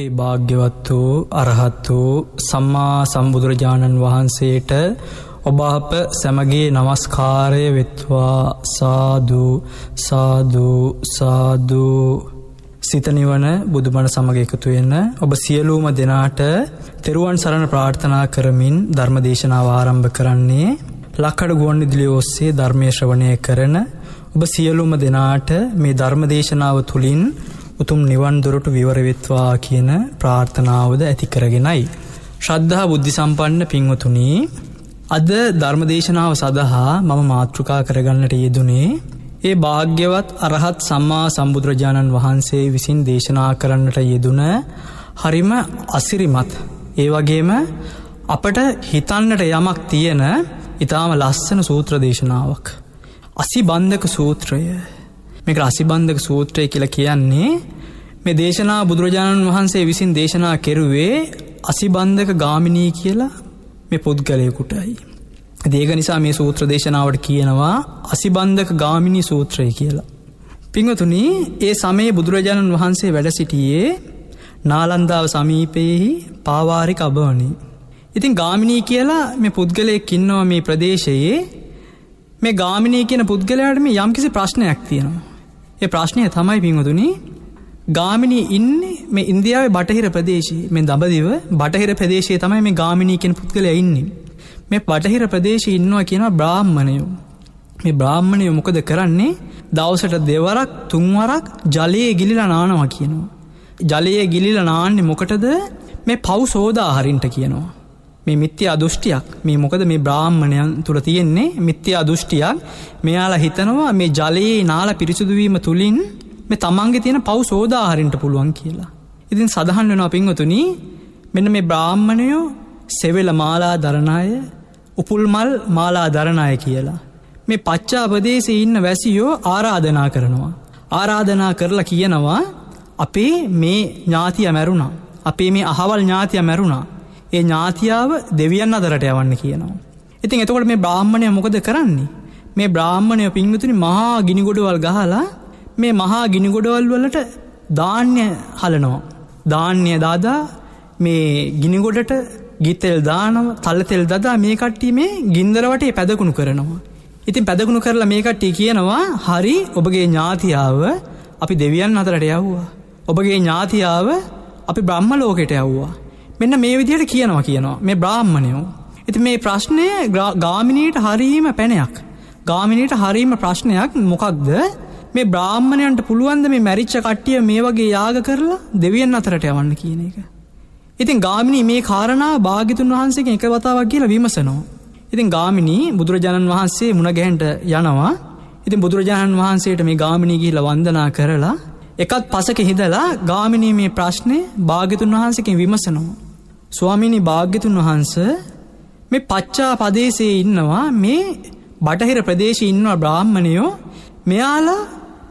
ඒ භාග්‍යවත් වූ අරහත් වූ සම්මා සම්බුදුරජාණන් වහන්සේට ඔබ අප සැමගේ නමස්කාරය වෙත්වා. සාදු සාදු සාදු. සිතනිවන බුදුබණ සමග එකතු වෙන්න ඔබ සියලූම දෙනාට තෙරුවන් සරණ ප්‍රාර්ථනා කරමින් ධර්මදේශනාව ආරම්භ කරන්නේ ලක්කඩ ගුවන් ඉදිලි ඔස්සේ ධර්මය ශ්‍රවණය කරන ඔබ සියලුම දෙනාට මේ ධර්මදේශනාව තුළින් උතුම් නිවන් දුරටු විවරවෙත්වා කියන ප්‍රාර්ථනාවද ඇතිකරගෙනයි. ශ්‍රද්ධහා බුද්ධි සම්පන්න පින්වතුනී අද ධර්මදේශනාව සඳහා මම මාතෘකා කරගන්නට යෙදුනේ ඒ භාග්‍යවත් අරහත් සම්මා සම්බුදුරජාණන් වහන්සේ විසින් දේශනා කරන්නට යෙදුන හරිම අසිරිමත් ඒ වගේම අපට හිතන්නට යමක් තියෙන ඉතාම ලස්සන සූත්‍ර දේශනාවක්. අසි බන්ධක සූත්‍රය මේක අසිබන්ධක සූත්‍රය කියල කියන්නේ මේ දේශනා බුදුරජාණන් වහන්සේ විසින් දේශනා කෙරුවේ අසිබන්ධක ගාමිනී කියලා මේ පුද්ගලයකුටයි. දේක නිසා මේ සූත්‍ර දේශනාවට කියනවා අසිබන්ධක ගාමිණි සූත්‍රය කියලා. පිංහතුනි ඒ සමයේ බුදුරජාණන් වහන්සේ වැඩ සිටියේ නාලන්දාව සමීපයෙහි පාවාරික අභවනී. ඉතින් ගාමිණී කියලා මේ පුද්ගලයෙක් ඉන්නවා මේ ප්‍රදේශයේ මේ ගාමිණී කියන පුද්ගලයාට මේ යම්කිසි ප්‍රශ්නයක් තියෙනවා. ඒ ප්‍රශ්නය තමයි පිංහතුනි ගාමිණී ඉන්න මේ ඉන්දියාව බටහිර ප්‍රදේශී මේ දබදිව බටහිර ප්‍රදේශය තමයි මේ ගාමිණී කියෙන පුද්ගලය ඉන්නේ. මේ පටහිර ප්‍රදේශ ඉන්නවා කියන බ්‍රාහ්මණයෝ. මේ බ්‍රාහ්මණයෝ මොකද කරන්නේ දවසට දෙවරක් තුන්වරක් ජලයේ ගිලිල නානවා කියනවා. ජලයේ ගිලිල නාන්නේ මොකටද මේ පව් සෝදා හරින්ට කියනවා. මේ මිත්‍ය අදුෘෂ්ටියක් මේ මොකද මේ බ්‍රාහ්මණයන් තුළ තියෙන්නේ මිත්‍ය අදුෘෂ්ටියක් මෙයාලා හිතනවා මේ ජලයේ නාල පිරිසුදුවීම තුළින් මේ තමන්ගේ තියෙන පව් සෝදාහරින්ට පුළුවන් කියලා. ඉතින් සඳහන් වෙනවා පින්වතුනි මෙන්න මේ බ්‍රාහ්මණයෝ සෙවෙල මාලා දරණය උපුල්මල් මාලා දරණය කියලා. මේ පච්චාපදේශය ඉන්න වැසියෝ ආරාධනා කරනවා. ආරාධනා කරලා කියනවා අපේ මේ ඥාතිය මැරුණා. අපේ මේ අහවල් ඥාතිය මැරුණා. ඒ ඥාතියාව දෙවියන් අදරට යවන්න කියනවා. ඉතින් එතකොට මේ බ්‍රාහ්මණය මොකද කරන්නේ. මේ බ්‍රාහ්මණය පින්වතුනි මහා ගිනිගොඩවල් ගහලා මේ මහා ගිනිගොඩවල් වලට ධාන්‍ය හලනවා. ධාන්‍ය දාදා මේ ගිනිගොඩට ගිතෙල් දානව තල්ලතෙල් දදා මේ කට්ටි මේ ගින්දරවටේ පැදකුණු කරනවා. ඉතින් පැදකුණු කරලා මේ කට්ටි කියනවා හරි ඔබගේ ඥාතියාව අපි දෙවියන් අතරට යව්වා. ඔබගේ ඥාතියාව අපි බ්‍රහ්ම ලෝකෙට යව්වා. මෙන්න මේ විදියට කියනවා කියනවා මේ බ්‍රාහ්මණයෝ. ඇති මේ ප්‍රශ්නය ගාමිනීට හරීම පැනයක්. ගාමිනීට හරීම ප්‍රශ්නයක් මොකක්ද මේ බ්‍රාහ්මණයන්ට පුළුවන්ද මේ මැරිච්ච කට්ටිය මේ වගේ යාග කරලා දෙවියන් අතරට යවන්න කියන එක. ඉතින් ගාමිණී මේ කාරණා භාගිතුන් වහන්සේ එක වතාවක් කියලා විමසනවා. ඉතින් ගාමිණී බුදුරජාණන් වහන්සේ මුණගැහන්ට යනවා ඉතින් බුදුරජාණන් වහන්සේට මේ ගාමිණී ගිහිල වන්දනා කරලා එකත් පසක හිදලා ගාමිණී මේ ප්‍රශ්නය භාගිතුන් වහන්සකින් විමසනවා. ස්වාමිනි භාග්‍යතුන් වහන්ස මේ පච්චා පදේශයේ ඉන්නවා මේ බටහිර ප්‍රදේශ ඉන්නවා බ්‍රාහ්මණයෝ මෙයාලා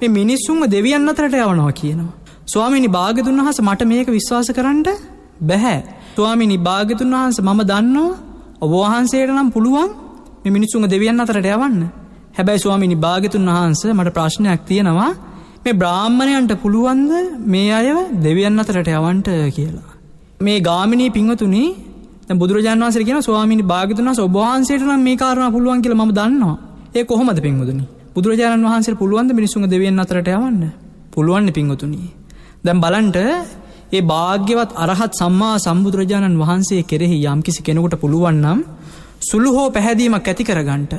මේ මිනිස්සුන්ම දෙවියන් අතරට යවනවා කියනවා. ස්වාමිනි භාගතුන් වහස මට මේක විශ්වාස කරන්නට බැහැ. ස්වාමිනි භාගතුන් වහන්ස මම දන්නවා ඔබවහන්සේට නම් පුළුවන් මේ මිනිස්සුන් දෙවියන් අතරට යවන්න. හැබැයි ස්වාමිනි භාගතුන් වහන්ස මට ප්‍රශ්නයක් තියෙනවා මේ බ්‍රාහ්මණයන්ට පුළුවන්ද මේ අය දෙවියන් අතරට යවන්ට කියලා. මේ ගාමිනී පින්වතුනි බුදුරජාන් වන්සේ කියෙන ස්වාමිනි භාගතුන ඔබහන්සේට නම් මේ කාරණ පුළුවන් කියල ම දන්නවා ඒ කොහොමද පින්වතුනි බුදුරජාණන් වහන්සේ පුළුවන්ද මිනිසුන් දෙවියන් අතරට යවන්න? පුළුවන්න පින්වතුනි. දැම් බලන්ට ඒ භාග්‍යවත් අරහත් සම්මා සම්බුදුරජාණන් වහන්සේ කෙරෙහි යම්කිසි කෙනෙකුට පුළුවන්නම් සුළු හෝ පැහැදීමක් ඇති කරගන්ට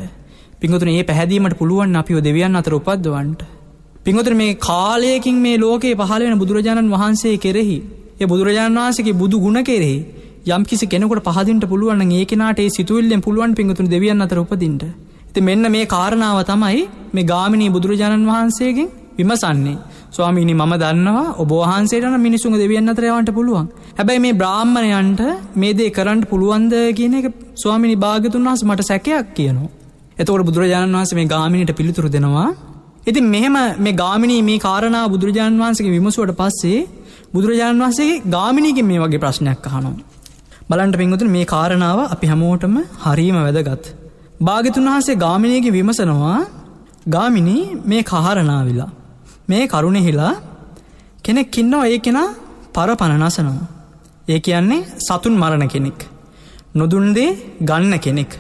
පිංගතුන ඒ පැහැදීමට පුළුවන් අපිව දෙවියන් අතර උපද්දවන්ට පිංගතුර මේ කාලයකින් මේ ලෝකයේ පහලෙන බුදුරජාණන් වහන්සේ කෙරෙහි ඒ බුදුරජාණන් වහන්සේගේ බුදු ගුණ කෙරෙහි යම් කිසි කෙනෙකුට පහදින්ට පුළුවන් ඒකනාට ඒ සිතුවිල්ලෙන් පුළුවන් පිඟතුන දෙවියන් අතර උපදින්ට. ති මෙන්න මේ කාරණාව තමයි මේ ගාමිණී බුදුරජාණන් වහන්සේගෙන් විමසන්නේ. ස්වාමීනි මම දන්නවා ඔබහන්සේට මිනිසුන් දෙවියන් අතරයවන්ට පුළුවන්. හැබැයි මේ බ්‍රාහ්මණයන්ට මේ දේ කරන්න පුළුවන්ද කියන එක ස්වාමිනි භාගතුන් වහස මට සැකයක් කියනවා. එතවට බුදුරජාණන් වහන්ස මේ ගාමිණට පිළිතුරු දෙනවා. ඉතින් මෙහෙම මේ ගාමිණී මේ කාරණා බුදුරජාණන් වහන්සගේ විමසුවට පස්සේ බුදුරජාණන් වහන්සේ ගාමිණීගෙන් මේ වගේ ප්‍රශ්නයක් අහනවා. බලන්ට පින්වතුන මේ කාරණාව අපි හැමෝටම හරීම වැදගත්. භාගතුන් වහන්සේ ගාමිණයගේ විමසනවා ගාමිණී මේ කාරණාවිලා. මේ කරුණෙහිලා කෙනෙක් කින්නවා ඒ කෙනා පර පණනසනවා. ඒ කියන්නේ සතුන් මරණ කෙනෙක්. නොදුන්දේ ගන්න කෙනෙක්.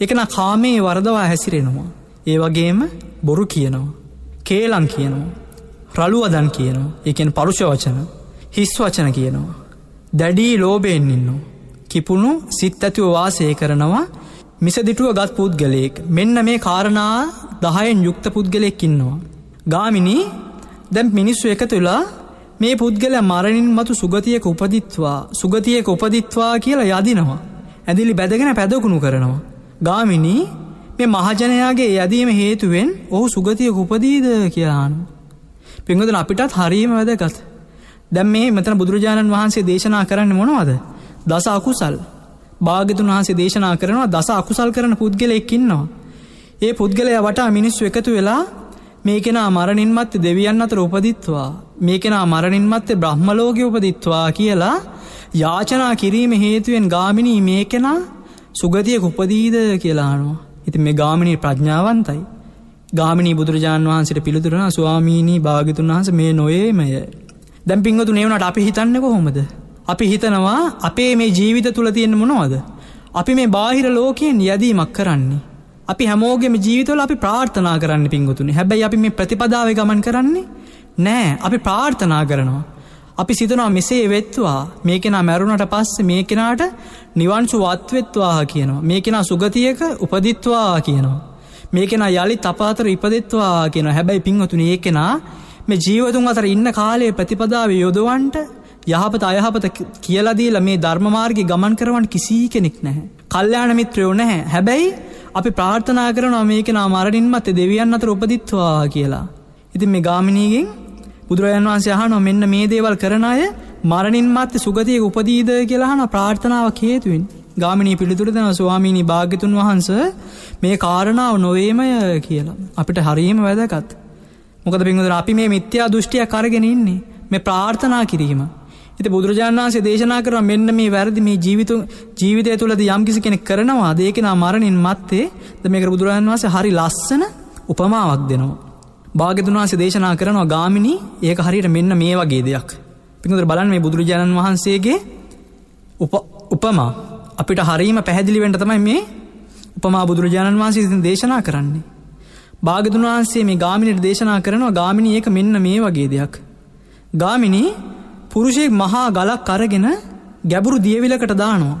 එකන කාමේ වරදවා හැසිරෙනවා. ඒ වගේම බොරු කියනවා. කේලං කියනවා. රළුවදන් කියනවා. එකෙන් පරුෂ වචන හිස් වචන කියනවා. දැඩී ලෝබයෙන් ඉන්නවා. කිපුුණු සිත් ඇතිව වාසය කරනවා මිසදිටුව ගත් පුද්ගලයෙක් මෙන්න මේ කාරණා දහයෙන් යුක්ත පුද්ගලයෙක් ඉන්නවා. ගාමිනි දැම් මිනිස්සු එක තුලා මේ පුද්ගල මරණින් මතු සුගතියක උපදිත්වා සුගතියක උපදිත්වා කියලා යදිනවා. ඇදිලි බැදගෙන පැදකුණු කරනවා. ගාමිනී මේ මහජනයාගේ යදීම හේතුවෙන් ඔහු සුගතියක උපදීද කියලානු. පිංගදන අපිටත් හරීම වැදගත්. දැම් මේ මෙතන බුදුරජාණන් වහන්සේ දේශනා කරන්න මොනවද. දස අකුසල් භාගතුන් වහන්සේ දේශනා කරනවා දස අකුසල් කරන පුද්ගලෙක්කින්නවා. ඒ පුද්ගලය වටා මිනිස්සු එකතු වෙලා මේකෙනා මරණින් මත්තේ දෙවියන් අතර උපදිත්වා. මේකෙනා මරණින් මත්තේ බ්‍රහ්මලෝගය උපදිත්වා කියලා යාචනා කිරීම හේතුවෙන් ගාමිණී මේකෙනා සුගතිය උපදීද කියලානවා ඉති මේ ගාමිණී ප්‍රඥාවන්තයි. ගාමිණී බුදුරජාණන් වහන්සට පිළිතුරන ස්වාමීණී භාගිතුන් වහස මේ නොයේමය. දැම් පිංගතු නේවනට අපි හිතන්න කොහොමද? අපි හිතනවා අපේ මේ ජීවිත තුළ තියෙන මොනවද? අපි මේ බාහිර ලෝකයෙන් යදීමක් කරන්නේ. අපි හැමෝගෙම ජීවිතවල අපි ප්‍රාර්ථනා කරන්න පිංගුතුනි හැබැයි අපි මේ ප්‍රතිපදාව ගමන් කරන්නේ නෑ. අපි ප්‍රාර්ථනා කරනවා. අපි සිතනවා මෙසේ වෙත්වා. මේ කෙනා මැරුණට පස්ස මේ කෙනාට නිවන්සු වත්වෙත්වා කියනවා. මේ කෙනා සුගතියක උපදිත්වා කියනවා. මේ කෙනා යළි තපාතර ඉපදෙත්වා කියන හැබැයි පින්වතුන ඒ කෙනා මේ ජීවතුන් අතර ඉන්න කාලයේ ප්‍රතිපදාව යොදවන්ට යහපත අයහපත කියලදීල මේ ධර්මමාර්ග ගමන් කරවන් කිසි කෙනෙක් නැහැ. කල්්‍යයාන මිත්‍රයෝ නැහැ. හැබැයි අපි ප්‍රාර්ථනා කරනවා මේකෙනා මරණින් මත දෙවියන් අතර උපදිත්වා කියලා. ඉතින් මේ ගාමිනීගෙන් බුදුරජන් වන්සේ අහනො මෙන්න මේ දේවල් කරන අය මරණින් මත්තේ සුගතිය උපදීද කියලාහන ප්‍රාර්ථනාව හේතුවෙන්. ගාමිනී පිළිතුර දෙන ස්වාමීණී භාග්‍යතුන් වහන්ස මේ කාරණාව නොවේමය කියලා. අපිට හරීම වැදකත් මොකද පිංහදර අපි මේ මිත්‍යා දෘෂ්ටිය කරගෙන ඉන්නේ. මේ ප්‍රාර්ථනා කිරීම. ඉති බුදුරජාණන් වන්සේ දේශනා කර මෙන්න මේ වැරදි මේ ජීවිත ජීවිතය තුළද යම් කිසි කෙනෙක් කරනවා දේකෙන මරණින් මත්තේ ද මේක බුදුරජන් වන්සේ හරි ලස්සන උපමාවක් දෙනවා. භාගතුන් වහන්සේ දේශනා කරනවා ගාමිණී ඒක හරියට මෙන්න මේ වගේ දෙයක්. පිඟදර බලන් මේ බුදුරජාණන් වහන්සේගේ උපමා අපිට හරීම පැහැදිලිවෙන්ට තමයි මේ උපමා බුදුරජාණන් වහන්සේ ඉතින් දේශනා කරන්නේ. භාගතුන් වහන්සේ මේ ගාමිනිට දේශනා කරනවා ගාමිණී ඒක මෙන්න මේ වගේ දෙයක්. ගාමිණී පුරුෂයෙක් මහා ගලක් අරගෙන ගැබුරු දියවිලකට දානවා.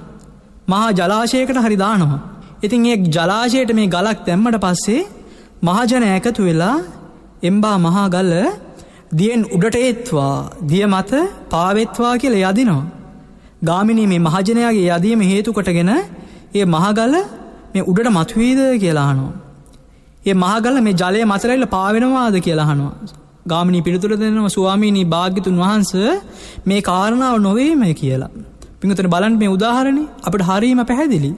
මහා ජලාශයකට හරි දානවා. ඉතින් ඒ ජලාශයට මේ ගලක් දැම්මට පස්සේ මහජන ඇකතු වෙලා එම්බා මහා ගල්ල දියෙන් උඩට ඒත්වා දිය මත පාවෙත්වා කියල යදිනවා. ගාමිනී මේ මහජනයාගේ යදීම හේතුකොටගෙන ඒ මහගල මේ උඩට මතුවීද කියලාහනවා. ඒ මහගල මේ ජලය මතරයිල්ල පාවෙනවාද කියලාහනවා. ගාමිනී පිළිතුර දෙනවා ස්වාමීණී භාග්‍යතුන් වහන්ස මේ කාරණාව නොවේම කියලා. පිංහතුන බලන් මේ උදාහරණ අපට හරීම පැහැදිලි.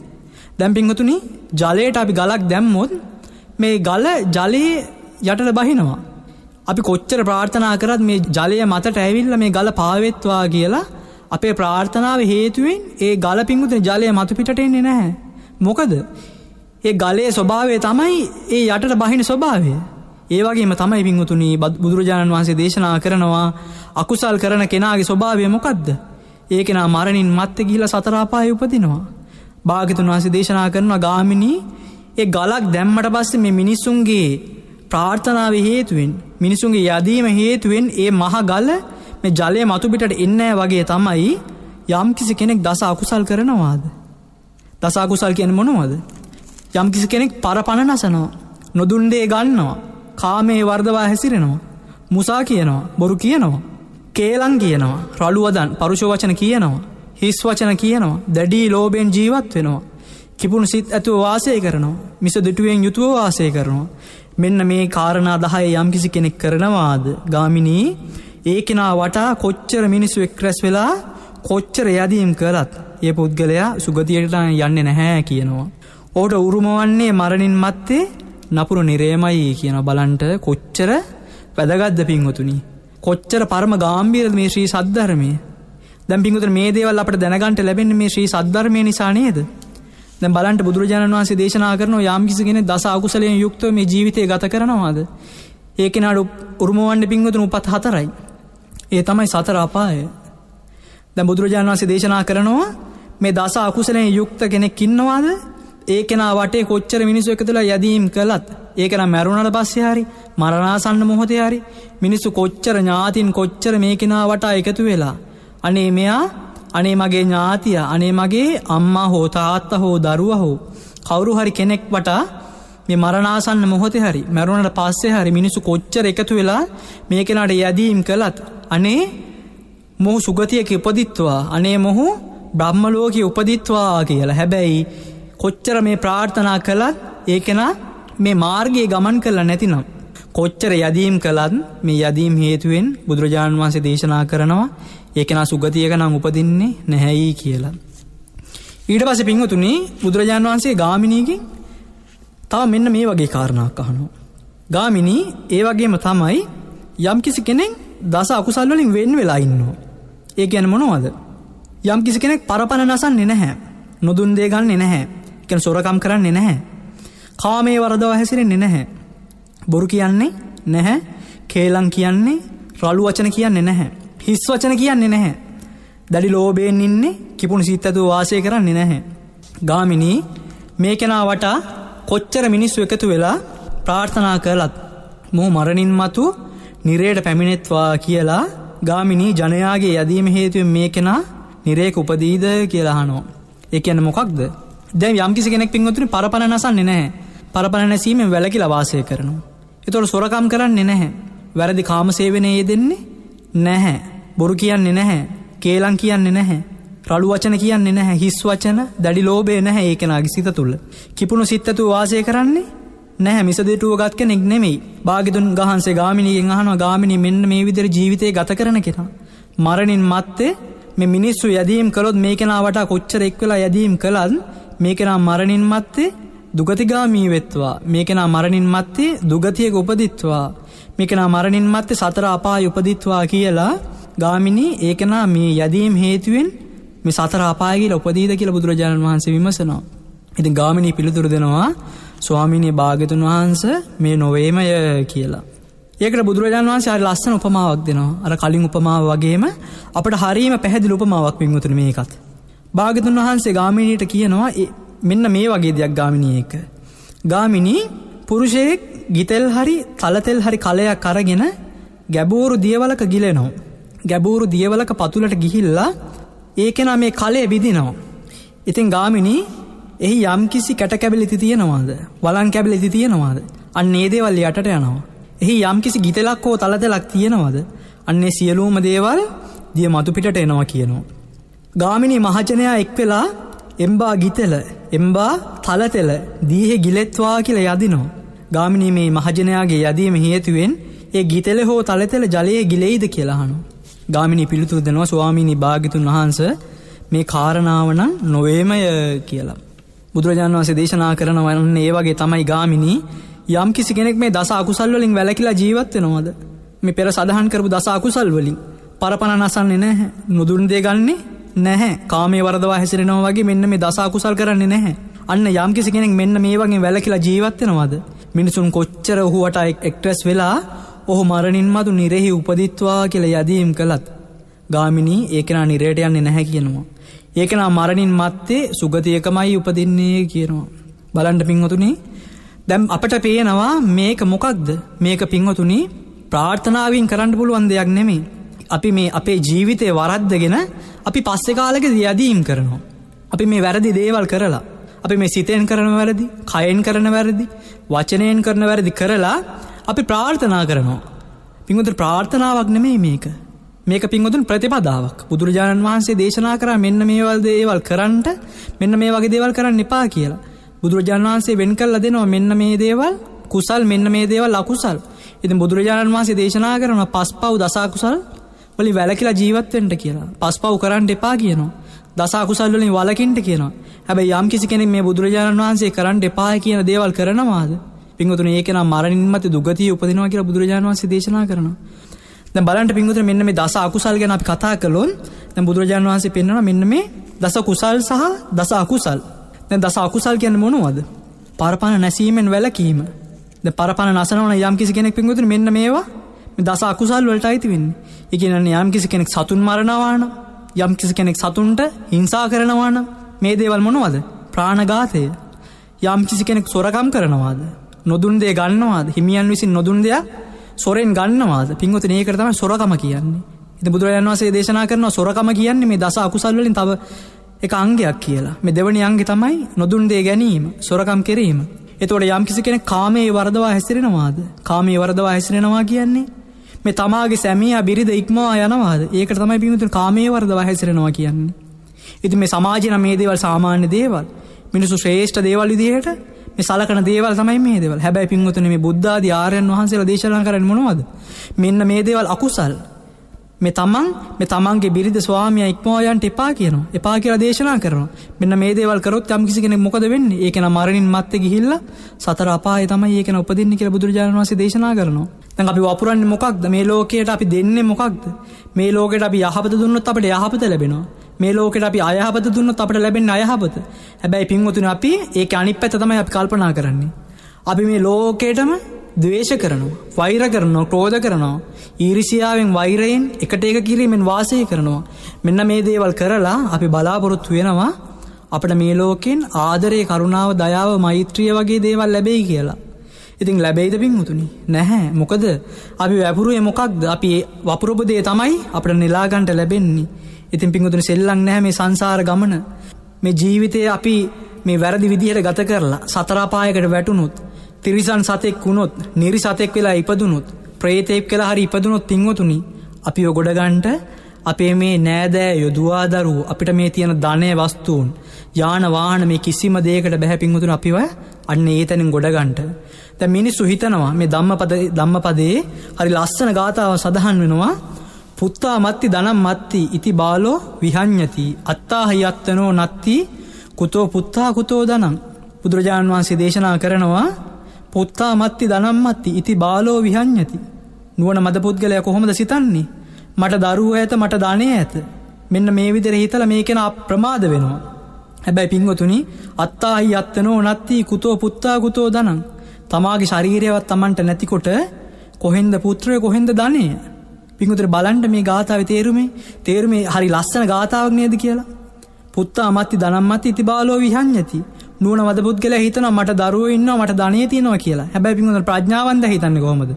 දැම් පිංහතුනි ජලයට අපි ගලක් දැම්මොත් මේ ගල ජලයේ යටට බහිනවා. අපි කොච්චර ප්‍රාර්ථනා කරත් මේ ජලය මතට ඇවිල්ල මේ ගල පාවෙත්වා කියලා අපේ ප්‍රාර්ථනාව හේතුවෙන් ඒ ගල පිංගුතන ජලය මතු පිට එන්නේ නැහැ. මොකද ඒ ගලේ ස්වභාවය තමයි ඒ යටට බහින ස්වභාවය. ඒවගේම තමයි පිංහතුනී බුදුරජාණන් වහන්සේ දේශනා කරනවා අකුසල් කරන කෙනාගේ ස්වභාවය මොකක්ද. ඒකෙනා මරණින් මත්ත ගිහිල සතරාපාය උපදිනවා. භාගතුන් වහන්සේ දේශනා කරනවා ගාමිණී ඒ ගලක් දැම්මට පස්සේ මේ මිනිස්සුන්ගේ ප්‍රාර්ථනාව හේතුවෙන් මිනිසුන්ගේ යදීම හේතුවෙන් ඒ මහ ගල්ල මේ ජලය මතුපිට එන්නෑ වගේ තමයි යම් කිසි කෙනෙක් දස අකුසල් කරනවාද. දසාකුසල් කියන මොනවද. යම් කිසි කෙනෙක් පරපණ නසනවා නොදුන්ඩේ ගන්නවා කාමේ වර්දවා හැසිරෙනවා. මුසා කියනවා බොරු කියනවා. කේලං කියනවා රළුවදන් පරුෂවචන කියනවා. හිස් වචන කියනවා දැඩී ලෝබෙන් ජීවත් වෙනවා. කිපුුණු සිත් ඇතුව වාසය කරනවා මිස දුටුවෙන් යුතුව වාසය කරනවා. මෙන්න මේ කාරණා දහය යම්කිසි කෙනෙක් කරනවාද ගාමිනී ඒ කෙනා වටා කොච්චර මිනිස්සු එක් රැස් වෙලා කොච්චර යදීම් කරත් ඒ පුද්ගලයා සුගතියට යන්න නැහැ කියනවා. ඕට උරුමවන්නේ මරණින් මත්තේ නපුරු නිරේමයි කියන බලන්ට කොච්චර වැදගත්ද පින්වතුනි. කොච්චර පරම ගාම්බීරද මේ ශ්‍රී සද්ධර්මය දැම් පිංගුතර මේ දේවල් අපට දැනගන්ට ලැබෙන මේ ශ්‍රී සද්ධර්මය නිසා නේද. දැ බලන්ට බුදුරජාණන් වන්සේ දේශනා කරන යම්කිසිගෙන දස අකුසලයෙන් යුක්ත මේ ජීවිතය ගත කරනවාද. ඒකෙනට උරුමවන්ඩ පිංගතුන උපත් හතරයි. ඒ තමයි සතර අපාය දැ බුදුරජාණන් වන්සේ දේශනා කරනවා මේ දස අකුසලෙන් යුක්ත කෙනෙක් ඉන්නවාද ඒකෙන වටේ කොච්චර මිනිස්සු එක තුළ යදීම් කළත් ඒකන මැරුණට පස්සේ හරි මරණාසන්න මොහොතේ හරි මිනිස්සු කොච්චර ඥාතින් කොච්චර මේ කෙනා වටා එකතු වෙලා. අනේ මෙයා අනේ මගේ ඥාතිය අනේ මගේ අම්මා හෝ තාත්ත හෝ දරුව හෝ කවුරු හරි කෙනෙක් වටා මේ මරණාසන්න මොහොතේ හරි මැරුණට පස්සේ හරි මිනිසු කොච්චර එකතු වෙලා මේ කෙනාට යදීම් කළත් අනේ මොහු සුගතියක උපදිත්වා අනේ මොහු බ්‍රහ්මලෝක උපදිත්වා කියලා. හැබැයි කොච්චර මේ ප්‍රාර්ථනා කළත් ඒකෙනා මේ මාර්ගයේ ගමන් කරලා නැතිනම්. කොච්චර යදීම් කළත් මේ යදීම් හේතුවෙන් බුදුරජාණන් වහන්සේ දේශනා කරනවා ඒකෙන සුගතියක නම් උපදින්නේ නැහැයි කියලා. ඊට පස පින්වතුනි බුදුරජාණන් වහන්සේ ගාමිනීගෙන් තව මෙන්න මේ වගේ කාරණක් අහනු. ගාමිනී ඒ වගේම තමයි යම් කිසි කෙනෙක් දස අකුසල් වලින් වෙන් වෙලා ඉන්නවා. ඒ ගැන මොනවද. යම් කිසි කෙනෙක් පරපණ නසන්නේ නැහැ නොදුන් දේ ගන්නේ නැහැ එකන සොරකම් කරන්නේ නැහැ. කාමේ වරදව හැසිරෙන්නේ නැහැ. බොරු කියන්නේ නැහැ. කේලං කියන්නේ රළු වචන කියන්නේ නැහැ. හිස් වචන කියන්නේ නැහැ. දැඩි ලෝබයෙන් ඉන්නේ කිපුණු සිත් ඇතුව වාසය කරන්නේ නැහැ. ගාමිනී මේ කෙනා වටා කොච්චර මිනිස්සු එකතු වෙලා ප්‍රාර්ථනා කරලත් මොහු මරණින් මතු නිරේට පැමිණෙත්වා කියලා ගාමිනී ජනයාගේ යදීම හේතුවෙන් මේ කෙනා නිරේක උපදීද කියලාහනෝ ඒ කියන්න මොකක්ද? දැ යම්කිසි කෙනෙක් පින්වතුනි පරපණ නසන්නේ නැහැ. පරපණ නැසීමෙන් වැලකි ලවාසය කරනවා. එතොට සොරකම් කරන්නේ නැහැ. වැරදි කාමසේවනයේ දෙන්නේ නැහැ. බොරු කියන්නේ නැහැ. කේලං කියන්නේ නැහැ. රළු වචන කියන්නේ නැහැ. හිස් වචන දැඩි ලෝබේ නැහැ ඒකෙනගේ සිත තුළ. කිපුණු සිත්තතු වාසය කරන්නේ නැහැ. මිසදටුව ගත් කෙනෙක් නෙමෙයි. භාගිතුන් ගහන්සේ ගාමිනියෙන් අහනවා ගාමිනි මෙන්න මේ විදිර ජීවිතය ගත කරන කෙනා. මරණින් මත්තේ මෙ මිනිස්සු යදීම් කළොත් මේ කෙනාවට කොච්චර එක් වෙලා යදීම් කළත් මේ කෙනා මරණින් මත්තේ දුගතිගාමී වෙත්වා මේ කෙනා මරණින් මත්තේ දුගතියක උපදිත්වා මේ කෙනා මරණින් මත්තේ සතර අපා උපදිත්වා කියලා ගාමිනී ඒකනා මේ යදීම් හේතුවෙන් මේ සතර අපායගේල උපදීද කියල බුදුරජාණන් වහන්සේ විමසනවා. ඉතින් ගාමිනී පිළිතුරු දෙනවා ස්වාමිනී භාගතුන් වහන්ස මේ නොවේමය කියලා. ඒකට බුදුරජාන් වන්සේ අර ලස්සන උපමාවක් දෙනවා අර කලින් උපමාව වගේම අපට හරීම පැහැදිලි උපමාවක් පින්වතුන මේකත්. භාගතුන් වහන්සේ ගාමිනීට කියනවා මෙන්න මේ වගේ දෙයක් ගාමිනිය එක. ගාමිනී පුරුෂයෙක් ගිතෙල් හරි තලතෙල් හරි කලයක් කරගෙන ගැබූරු දියවලක ගිලෙනවා. ගැබූරු දියවලක පතුලට ගිහිල්ලා ඒකෙන මේ කලය බිදිනවා. ඉතින් ගාමිනී එහි යම් කිසි කැට කැබිලි තියෙනවාද වලන් කැබිලි තියෙනවාද අන්න ඒදේවල් යටට යනවා. එහි යම් කිසි ගිතලක් හෝ තලදලක් තියෙනවද අන්නේ සියලූම දේවල් දිය මතුපිටට එනවා කියනවා. ගාමිණි මහජනයා එක් වෙලා එම්බා ගිතෙල එම්බා තලතෙල දීහෙ ගිලෙත්වා කියල යදිනෝ. ගාමිණී මේ මහජනයාගේ යදීම හේතුවෙන් ඒ ගිතෙල හෝ තලතෙල ජලයේ ගිලෙයිද කියලාහනු. ගාමිණි පිළිතුර දෙනවා ස්වාමීණි භාගිතුන් වහන්ස මේ කාරණාවනං නොවේමය කියලා. බුදුරජාණන් වන්සේ දේශනා කරන වන්න ඒ වගේ තමයි ගාමිණී යම් කිසි කෙනෙක් මේ දස අකුසල් වලින් වැලකිලා ජීවත්වෙනවාද මේ පෙර සඳහන් කරපු දස අකුසල් වලින් පරපණ නසන්නේ නැහැ නොදුන් දේ ගන්නේ නැහැ. කාමේ වරදවා හැසිරෙනවා වගේ මෙන්න මේ දසාකුසල් කරන්නේ නැහැ. අන්න යම් කිසි කෙනෙක් මෙන්න මේ වගේ වැලකිලා ජීවත්වෙනවාද මිනිසුන් කොච්චර ඔහුවට එක්ට්‍රස් වෙලා ඔහු මරණින් මතු නිරෙහි උපදිත්වා කියල යදීම් කළත් ගාමිනී ඒකෙන නිරේට යන්නේ නැහැ කියනවා. ඒකනා මරණින් මත්තේ සුගතියකමයි උපදින්නේ කියනවා. බලන්ට පින්වතුනේ දැම් අපට පේනවා මේක මොකක්ද? මේක පින්වතුනි ප්‍රාර්ථනාවෙන් කරන්න පුළුවන් දෙයක් නෙමේ. අපි මේ අපේ ජීවිතය වරද්දගෙන අපි පස්සෙ කාලක දියදීම් කරනවා. අපි මේ වැරදි දේවල් කරලා. අපි මේ සිතයෙන් කරන වැරදි කයෙන් කරන වැරදි වචනයෙන් කරන වැරදි කරලා අපි ප්‍රාර්ථනා කරනවා. පිංගුතුර ප්‍රාර්ථනාවක් නෙමේ මේක. මේක පින්ගුතුන් ප්‍රතිපදාවක් බුදුරජාණන් වහන්සේ දේශනා කර මෙන්න මේවල් දේවල් කරන්නට මෙන්න මේ වගේ දේවල් කරන්න එපා කියලා. බුදුරජාණන් වහන්සේ වෙන් කල්ල දෙනවා මෙන්න මේ දේවල් කුසල් මෙන්න මේ දේවල් ලකුසල් ඉතින් බුදුරජාණන් වහන්සේ දේශනා කරන පස් පව් දසාකුසල් වලි වැලකිලා ජීවත්වෙන්ට කියලා. පස් පව් කරන්න එපා කියනවා. දසාකුසල් වලින් වලකින්ට කියනවා. හැබැයි යම් කිසි කෙනෙක් මේ බුදුරජාණන් වහන්සේ කරන්න එපා කියන දේවල් කරනවාද? පිංගුතුන ඒකෙන මරණින්මත දුගතිය උපදිනවා කියලා බුදුරජාණන් වහන්සේ දේශනා කරනවා. දැන් බලන්න පිංගුතුන මෙන්න මේ දස අකුසල් ගැන අපි කතා කළොත් දැන් බුදුරජාණන් වහන්සේ පෙන්වනවා මෙන්න මේ දස කුසල් සහ දස අකුසල් දැන් දස අකුසල් කියන්නේ මොනවද? පරපණ නැසීමෙන් වැළකීම. දැන් පරපණ නසනවන යම් කිසි කෙනෙක් පින්වතුනි මෙන්න මේවා මේ දස අකුසල් වලට අයිති වෙන්නේ. ඒ කියන්නේ යම් කිසි කෙනෙක් සතුන් මරනවා නම් යම් කිසි කෙනෙක් සතුන්ට හිංසා කරනවාන මේ දේවල් මොනවද? ප්‍රාණගාතය යම් කිසි කෙනෙක් සොරකම් කරනවාද? නොදුන් දේ ගන්නවාද? හිමියන් විසින් නොදුන් දෙයක් සොරෙන් ගන්නවාද? පින්වත ඒ කරතම සොරකම කියන්නේ. ඉති බුදුරජන් වසේ දේශනා කරන සොරකම කියන්නේ මේ දස අකුසල්වලින් තව එක අංගයක් කියලා. මේ දෙවනි අංගෙ තමයි නොදුන් දේ ගැනීම සොරකම් කිරීම. එතවට යම් කිසි කෙනෙ කාමයේ වරදවා හැසිරෙනවාද? කාමයේ වරදවා හැසිරෙනවා කියන්නේ මේ තමාගේ සැමිය බිරිද ඉක්මවා යනවාද? ඒක තමයි පිමුතුන් කාමයේ වරදවා හැසිරෙනවා කියන්නේ. ඉති මේ සමාජන මේ දේවල් සාමාන්‍ය දේවල්. මිනිසු ශ්‍රේෂ්ඨ දේවල් විදිහයට මේ සලකන දේවල් තමයි මේ දේවල්. හැබැයි පින්වතුන මේ බුද්ධාදී ආර්යයන් වහන්සේලා දේශනා කරන්නේ මොනවද? මෙන්න මේ දේවල් අකුසල්. මේ තමන් මේ තමන්ගේ බිරිද ස්වාමිය ඉක්මෝයන්ට එපා කියනවා. එපා කියලා දේශනා කරනවා. මෙන්න මේ දේවල් කරොත් යම් කිසි කෙනෙක් මොකද වෙන්නේ? ඒකන මරණින් මත්තේ ගිහිල්ලා සතර අපාය තමයි ඒකන උපදින්න කියලා බුදුරජාණන් වහන්සේ දේශනා කරනවා. දැන් අපි වපුරන්නේ මොකක්ද? මේ ලෝකයට අපි දෙන්නේ මොකක්ද? මේ ලෝකෙට අපි යහපත දුන්නොත් අපිට යහපත ලැබෙනවා. මේ ලෝකට අපි අයහපත දුන්නොත් අපට ලැබෙන අයහපත. හැබැයි පින්වතුන අපි ඒක අනිත් පැත්ත තමයි අපි කල්පනා කරන්නේ. අපි මේ ලෝකයටම දවේශ කරනවා වෛර කරනවා ක්‍රෝධ කරනවා. ඊරිසියාවෙන් වෛරයෙන් එකට ඒක කිරීමෙන් වාසය කරනවා. මෙන්න මේ දේවල් කරලා අපි බලාපොරොත්තු වෙනවා අපට මේ ලෝකෙන් ආදරය කරුණාව දයාව මෛත්‍රිය වගේ දේවල් ලැබෙයි කියලා. ඉතින් ලැබෙයිද පින්මුතුනි නැහැ. මොකද අපි වැපුරුවේ මොකක්ද? අපි වපුරපදේ තමයි අපට නිලාගන්ට ලැබෙන්නේ. ඉතින් පිංගුතුන සෙල්ලං නැහැ මේ සංසාර ගමන. මේ ජීවිතය අපි මේ වැරදි විදිහයට ගත කරලා සතරාපායකට වැටුණුත් තිරිසන් සතෙක් වුණොත් නිරි සතෙක් වෙලා ඉපදුනුත් ප්‍රේතෙක් කියලා හරි ඉපදුනොත් පින්වතුනි අපි ඔගොඩගන්ට අපේ මේ නෑදෑ යොදවාදරු අපිට මේ තියෙන ධනය වස්තුූන් යාන වාහන මේ කිසිම දේකට බැහැ පින්වතුන අපිව අන්න ඒ තැනින් ගොඩගන්ට ද මිනිස්සු හිතනවා මේ ධම්මපද ධම්මපදයේ හරි ලස්සන ගාථාව සඳහන් වෙනවා. පුත්තා මත්ති දනම් මත්ති ඉති බාලෝ විහං්ඥති අත්තාහහි අත්තනෝ නත්ති කුතෝ පුත්තා කුතෝ දනම් බුදුරජාණන් වහන්සේ දේශනා කරනවා පුත්තා මත්ති දනම්මත්ති ඉති බාලෝ විහං්ඥති නුවන මද පුද්ගලය කොහොමද සිතන්නේ? මට දරුව ඇත මට ධනය ඇත මෙන්න මේ විදිර හිතල මේකෙන ප්‍රමාද වෙනවා. හැබැයි පින්ගොතුනි අත්තාහි අත්තනෝ නත්ති කුතෝ පුත්තා කුතෝ දනං තමාගේ ශරීරයවත් තමන්ට නැතිකොට කොහෙන්ද පුත්‍රය කොහෙන්ද ධනය? පිංහුතර බලන්ට මේ ගාථාව තේරුමේ. තේරුමේ හරි ලස්සන ගාථාවක් නේද කියලා? පුත්තා අමත්ති දනම්මති ඉති බාලෝ විහන් ඇති නුවන වද පුද්ගල හිතන මට දරුව ඉන්න මට ධනය තියනවා කියලා. හැබැයි පිංහුද ප්‍රඥාවන්ත හිතන්න කොමද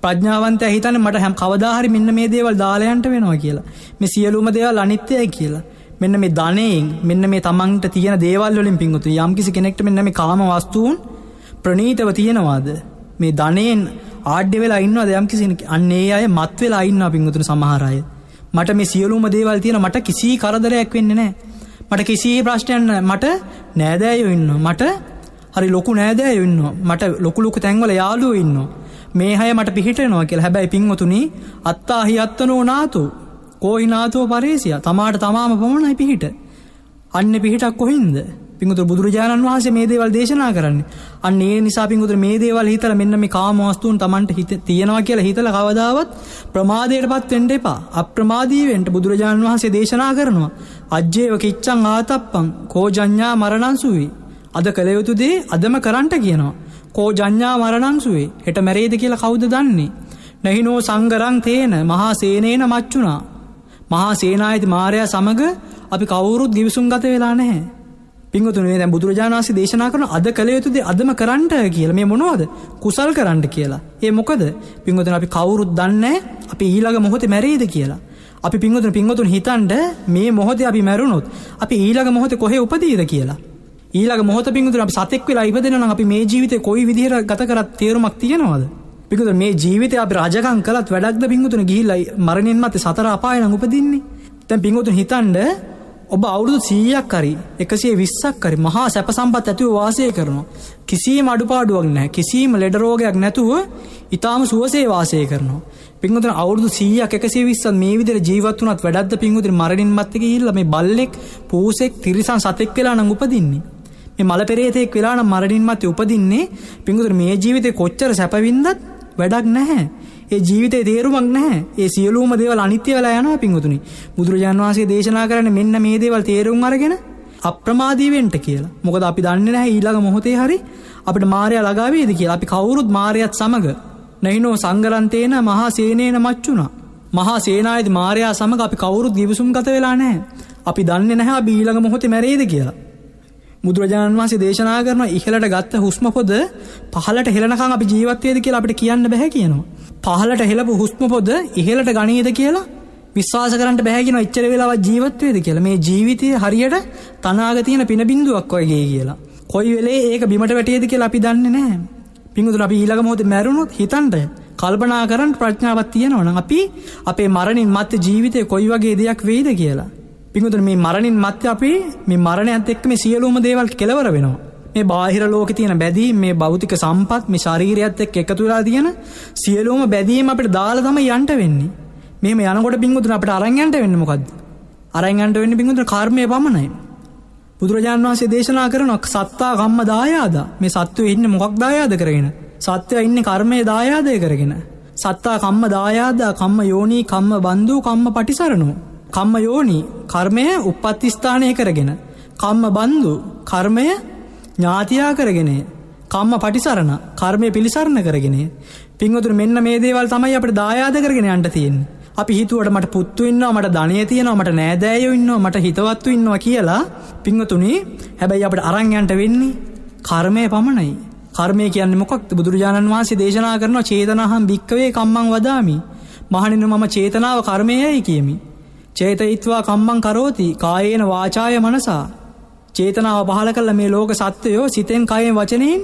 ප්‍රඥාවන්ත හිතන මට හැම් කවදාහරි මෙන්න මේ දේවල් දාලයන්ට වෙනවා කියලා. මේ සියලුම දේවල් අනිත්‍යය කියලා. මෙන්න මේ ධනයෙන් මෙන්න මේ තමන්ට තියෙන දේවල් වලින් පිංගුතු යම්කිසි කෙනෙක්ට මෙන්න මේ කාම වස්තුූන් ප්‍රනීතව තියෙනවාද? මේ ධනයෙන් ආඩ්‍ය වෙලා ඉන්නවා යම් කිසි අන්නේ අය මත් වෙලා ඉන්න පිංගුතුන සමහරය මට මේ සියලුම දේවල් තියෙන මට කිසි කරදරයක් වෙන්න නෑ මට කිසි ප්‍රශ්ටයන්න මට නෑදෑයෝ ඉන්න මට හරි ලොකු නෑදෑය ඉන්න මට ලොකුලොකු තැන්වල යාලුව ඉන්න මේ හය මට පිහිටනවා කියල. හැබැයි පින්වතුනි අත්තාහි අත්තනෝ නාතු. කෝහිනාතුව පරේසිය. තමාට තමාම පමණයි පිහිට. අන්න පිහිටක් කොහින්ද? පිංගුතුර බුදුරජාණන් වහන්සේ මේ දේවල් දේශනා කරන්න. අන්න ඒ නිසා පිංගුතුර මේ දේවල් හිතල මෙන්න මේ කාමවස්තුූන් තමන්ට හිත තියෙනවා කියලා හිතල කවදාවත් ප්‍රමාදයට පත් වෙන්ඩ එපා අප්‍රමාදීවෙන්ට බුදුරජාණන් වහන්සේ දේශනා කරනවා. අජ්‍යයව කිච්චං ආතප්පං කෝජඥා මරණංසුවී අද කළයුතුදේ අදම කරන්ට කියනවා. කෝ ජඥා මරණංසුවේ හෙට මැරේද කියලා කවුද දන්නේ? නැහිනෝ සංගරං තේන මහා සේනේන මච්චුනා මහා සේනායිති මාරයා සමඟ අපි කවුරුත් ගිවිසුම් ගත වෙලා නැහැ. පිංගතුනේ දැන් බුදුරජාණන්සේ දේශනා කරන අද කළ යුතුද අදම කරන්නට කියලා. මේ මොනවද? කුසල් කරන්න කියලා. ඒ මොකද? පිංගතුන අපි කවුරුත් දන්නේ අපි ඊළඟ මොහොතේ මැරෙයිද කියලා. අපි පිංගතුන පිංගතුන හිතන්ඩ මේ මොහොතේ අපි මැරුණොත් අපි ඊළඟ මොහොතේ කොහේ උපදීද කියලා. ඊළඟ මොහොත පිංගතුන අපි සතෙක් වෙලා ඉපදෙන නම් අපි මේ ජීවිතේ කොයි විදිහට ගත කරත් තේරුමක් තියෙනවද? පිකුත මේ ජීවිත අප රජකං කලත් වැඩක්ද පිංගුතුන? ගිහිල්ලයි මරණින් මත සතර අපායන උපදින්නේ. තැන් පිංගුතුන් හිතන්ඩ ඔබ අවුරුදු සීයක් කරි එකසේ විස්සක් කරි මහා සැප සම්පත් ඇතිව වාසය කරනවා. කිසිීම අඩුපාඩුවක් නෑ කිසිීම ලෙඩරෝගයක් නැතුව ඉතාම සුවසේ වාසය කරනවා. පිංගුතන අවුදු සීයක් එකසේ විස්සන් මේ විදිර ජීවත් වනත් වැඩක්ද පිංගුතර මරණින් මත්තක ඉල්ල මේ බල්ලෙක් පූසෙක් තිරිසන් සතෙක් වෙලා නං උපදින්නේ. මේ මල පෙරේතෙක් වෙලාන මරණින් මත උපදින්නේ පිංගුතර මේ ජීවිතය කොච්චර සැපවින්දත් වැඩක් නැහැ. ඒ ජීවිතේ තේරුමක් නැහැ. ඒ සියලූම දේවල් අනිත්‍ය වෙලා යනවා පිංගුතුනි බුදුරජාන් වහන්සේ දේශනා කරන්න මෙන්න මේ දේවල් තේරුම් අරගෙන අප්‍රමාදීවෙන්ට කියලා. මොකද අපි දන්න නැහැ ඊළඟ මොහොතේ හරි අපට මාරය ලගාවේද කියලා. අපි කවුරුත් මාරයත් සමඟ නැහිනෝ සංගරන්තේන මහා සේනේන මච්චුණා. මහා සේනායති මාරයා සමඟ අපි කවුරුත් ගිවිසුම් ගත වෙලා නෑ අපි දන්න නැහැ බීලඟ මොහොත මැරේද කියලා. බුදුරජාණන් වහන්සේ දේශනා කරන ඉහලට ගත්ත හුස්ම පොද පහලට හෙලනකං අපි ජීවත්වයද කියලා අපිට කියන්න බැහැ කියනවා. පහලට හෙලපු හුස්ම පොද ඉහලට ගනීද කියලා විශ්වාස කරට බැහැගෙන ඉච්චර වෙලාව ජීවත්වයද කියලා මේ ජීවිතය හරියට තනාගතියන පින බිඳුවක් වගේ කියලා. කොයි වෙලේ ඒක බිමට වැටියද කියලා අපි දන්න නෑ. පිංගුතුර අපි ඊළඟ මොහොත මැරුණුත් හිතන්ට කල්පනා කරන්න ප්‍රඥාවත් තියෙනවන අපි අපේ මරණින් මත්ත ජීවිතය කොයි වගේ දෙයක් වෙයිද කියලා. පිංගුතුර මේ මරණින් මත්ත අපි මේ මරණයත් එක්ක මේ සියලුම දේවල් කෙලවර වෙනවා. මේ බාහිර ලෝක තියෙන බැදී මේ බෞතික සම්පත් මේ ශරීරයත් එක් එකතු වෙලා තියෙන සියලුම බැදීම අපිට දාලා තමයි යන්ට වෙන්නේ. මෙහෙම යනකොට පිංගුතුර අපිට අරන් යන්න වෙන්නේ මොකද්ද? අරන් යන්න වෙන්නේ පිංගුතුර කර්මය පමණයි. බුදුරජාණන් වහන්සේ දේශනා කරන සත්තා කම්ම දායාද මේ සත්වය ඉන්න මොකක් දායාද කරගෙන සත්‍යය ඉන්න කර්මය දායාදය කරගෙන සත්තා කම්ම දායාද කම්ම යෝනී කම්ම බන්ධූ කම්ම පටිසරනු කම්ම යෝනී කර්මය උපත්තිස්ථානය කරගෙන කම්ම බන්ධු කර්මය ඥාතියා කරගෙන කම්ම පටිසරණ කර්මය පිළිසරණ කරගෙන. පින්වතුර මෙන්න මේ දේවල් තමයි අපට දායාද කරගෙන යන්ට තියෙන් අපි හිතුවට මට පුත්තු ඉන්නවා මට ධනය තියෙනවා මට නෑදෑයෝ ඉන්නවා මට හිතවත්තු ඉන්නවා කියලා. පිංහතුනි හැබැයි අපට අරංයන්ට වෙන්නේ කර්මය පමණයි. කර්මය කියන්න මොකක් බුදුරජාණන් වහන්සේ දේශනා කරනවා චේතනහම් භික්කවේ කම්මං වදාමි. මහනින මම චේතනාව කර්මයයි කියමි. චේතයිත්වා කම්මං කරෝති කායේන වාචාය මනසා. චේතනාව පහල කල්ල මේ ලෝක සත්වයෝ සිතෙන් කයෙන් වචනයෙන්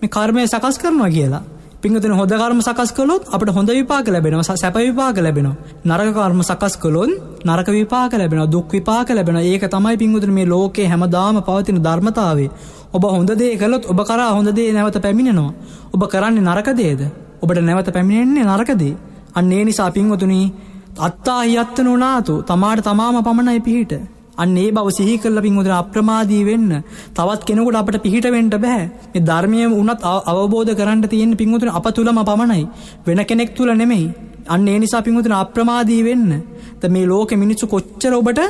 මේ කර්මය සකස් කරනවා කියලා. පිංගතුන හොඳ කර්ම සකස් කළොත් අපට හොඳ විපාක ලැබෙනවා සැප විපාක ලැබෙනවා. නරක කර්ම සකස් කළොන් නරක විපාක ලැබෙන දුක් විපාක ලැබෙන ඒක තමයි පිංගුතුන මේ ලෝකේ හැමදාම පවතින ධර්මතාවේ ඔබ හොඳ දේ කළොත් ඔබ කරා හොඳ දේ නැවත පැමිණෙනවා. ඔබ කරන්නේ නරක දේද? ඔබට නැවත පැමිණෙන්නේ නරකදේ අන්න ඒ නිසා පින්වතුනී අත්තා හියත්තන වනාතු තමාට තමාම පමණයි පිහිට. අන්න ඒ බව සිහි කල්ල පින්වතුන අප්‍රමාදී වෙන්න. තවත් කෙනෙකුට අපට පිහිටවෙන්ට බෑ. මේ ධර්මය වනත් අවබෝධ කරන්න තියෙන පින්වතුන අප තුළම පමණයි. වෙන කෙනෙක් තුළ නෙමෙයි. අන්න ඒ නිසා පින්වතුන අප්‍රමාදී වෙන්න. ද මේ ලෝක මිනිස්සු කොච්චර ඔබට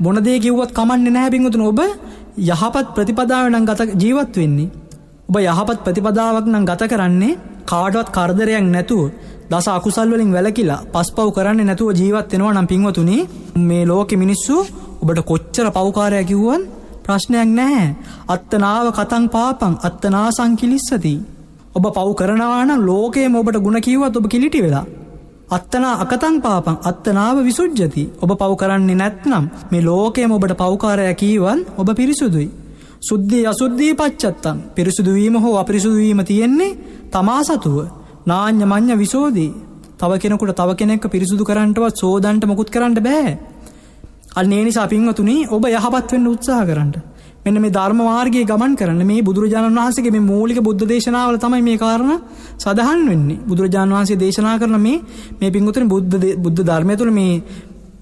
බොනදේ කිව්වත් කමන්න නැහැ පින්වතුන. ඔබ යහපත් ප්‍රතිපදාව නම් ගත ජීවත් වෙන්නේ. ඔබ යහපත් ප්‍රතිපදාවක් නම් ගත කරන්නේ කාඩවත් කරදරයක් නැතුව. දස අකුසල් වලින් වැලකිලා පස්පව් කරන්න නැතුව ජීවත් වෙනවා නම් පින්වතුනි මේ ලෝකෙ මිනිස්සු ඔබට කොච්චර පෞකාරය කිව්වන් ප්‍රශ්නයක් නැහැ. අත්තනාව කතං පාපං අත්තනා සංකිලිස්සති ඔබ පව් කරනවාන ලෝකයේ ඔබට ගුණ කිව්වත් ඔබ කිලිටි වෙලා. අත්තනා අකතං පාපං අත්තනාව විසුජ්ජති ඔබ පව් කරන්නේ නැත්නම් මේ ලෝකයම ඔබට පෞකාරය කීවන් ඔබ පිරිසුදුයි. සුද්ධී අසුද්ධී පච්චත්තං පිරිසුදුවීම හෝ අපිරිසුදුවීම තියෙන්නේ තමා සතුව. නාඥ මං්්‍ය විසෝදී. තව කෙනෙකුට තව කෙනෙක් පිරිසුදු කරන්නටවත් සෝදන්ට මොකුත් කරන්න බෑ. අන්නේ නිසා පින්වතුනි ඔබ යහපත් වෙන්න උත්සාහ කරන්න. මෙන්න මේ ධර්ම මාර්ගයේ ගමන් කරන්න. මේ බුදුරජාණන් වහන්සේගේ මේ මූලික බුද්ධ දේශනාවල තමයි මේ කාරණා සඳහන් වෙන්නේ. බුදුරජාණන් වහන්සේ දේශනා කරන මේ මේ පින්වතුනි බුද්ධ බුද්ධ ධර්මය තුළ මේ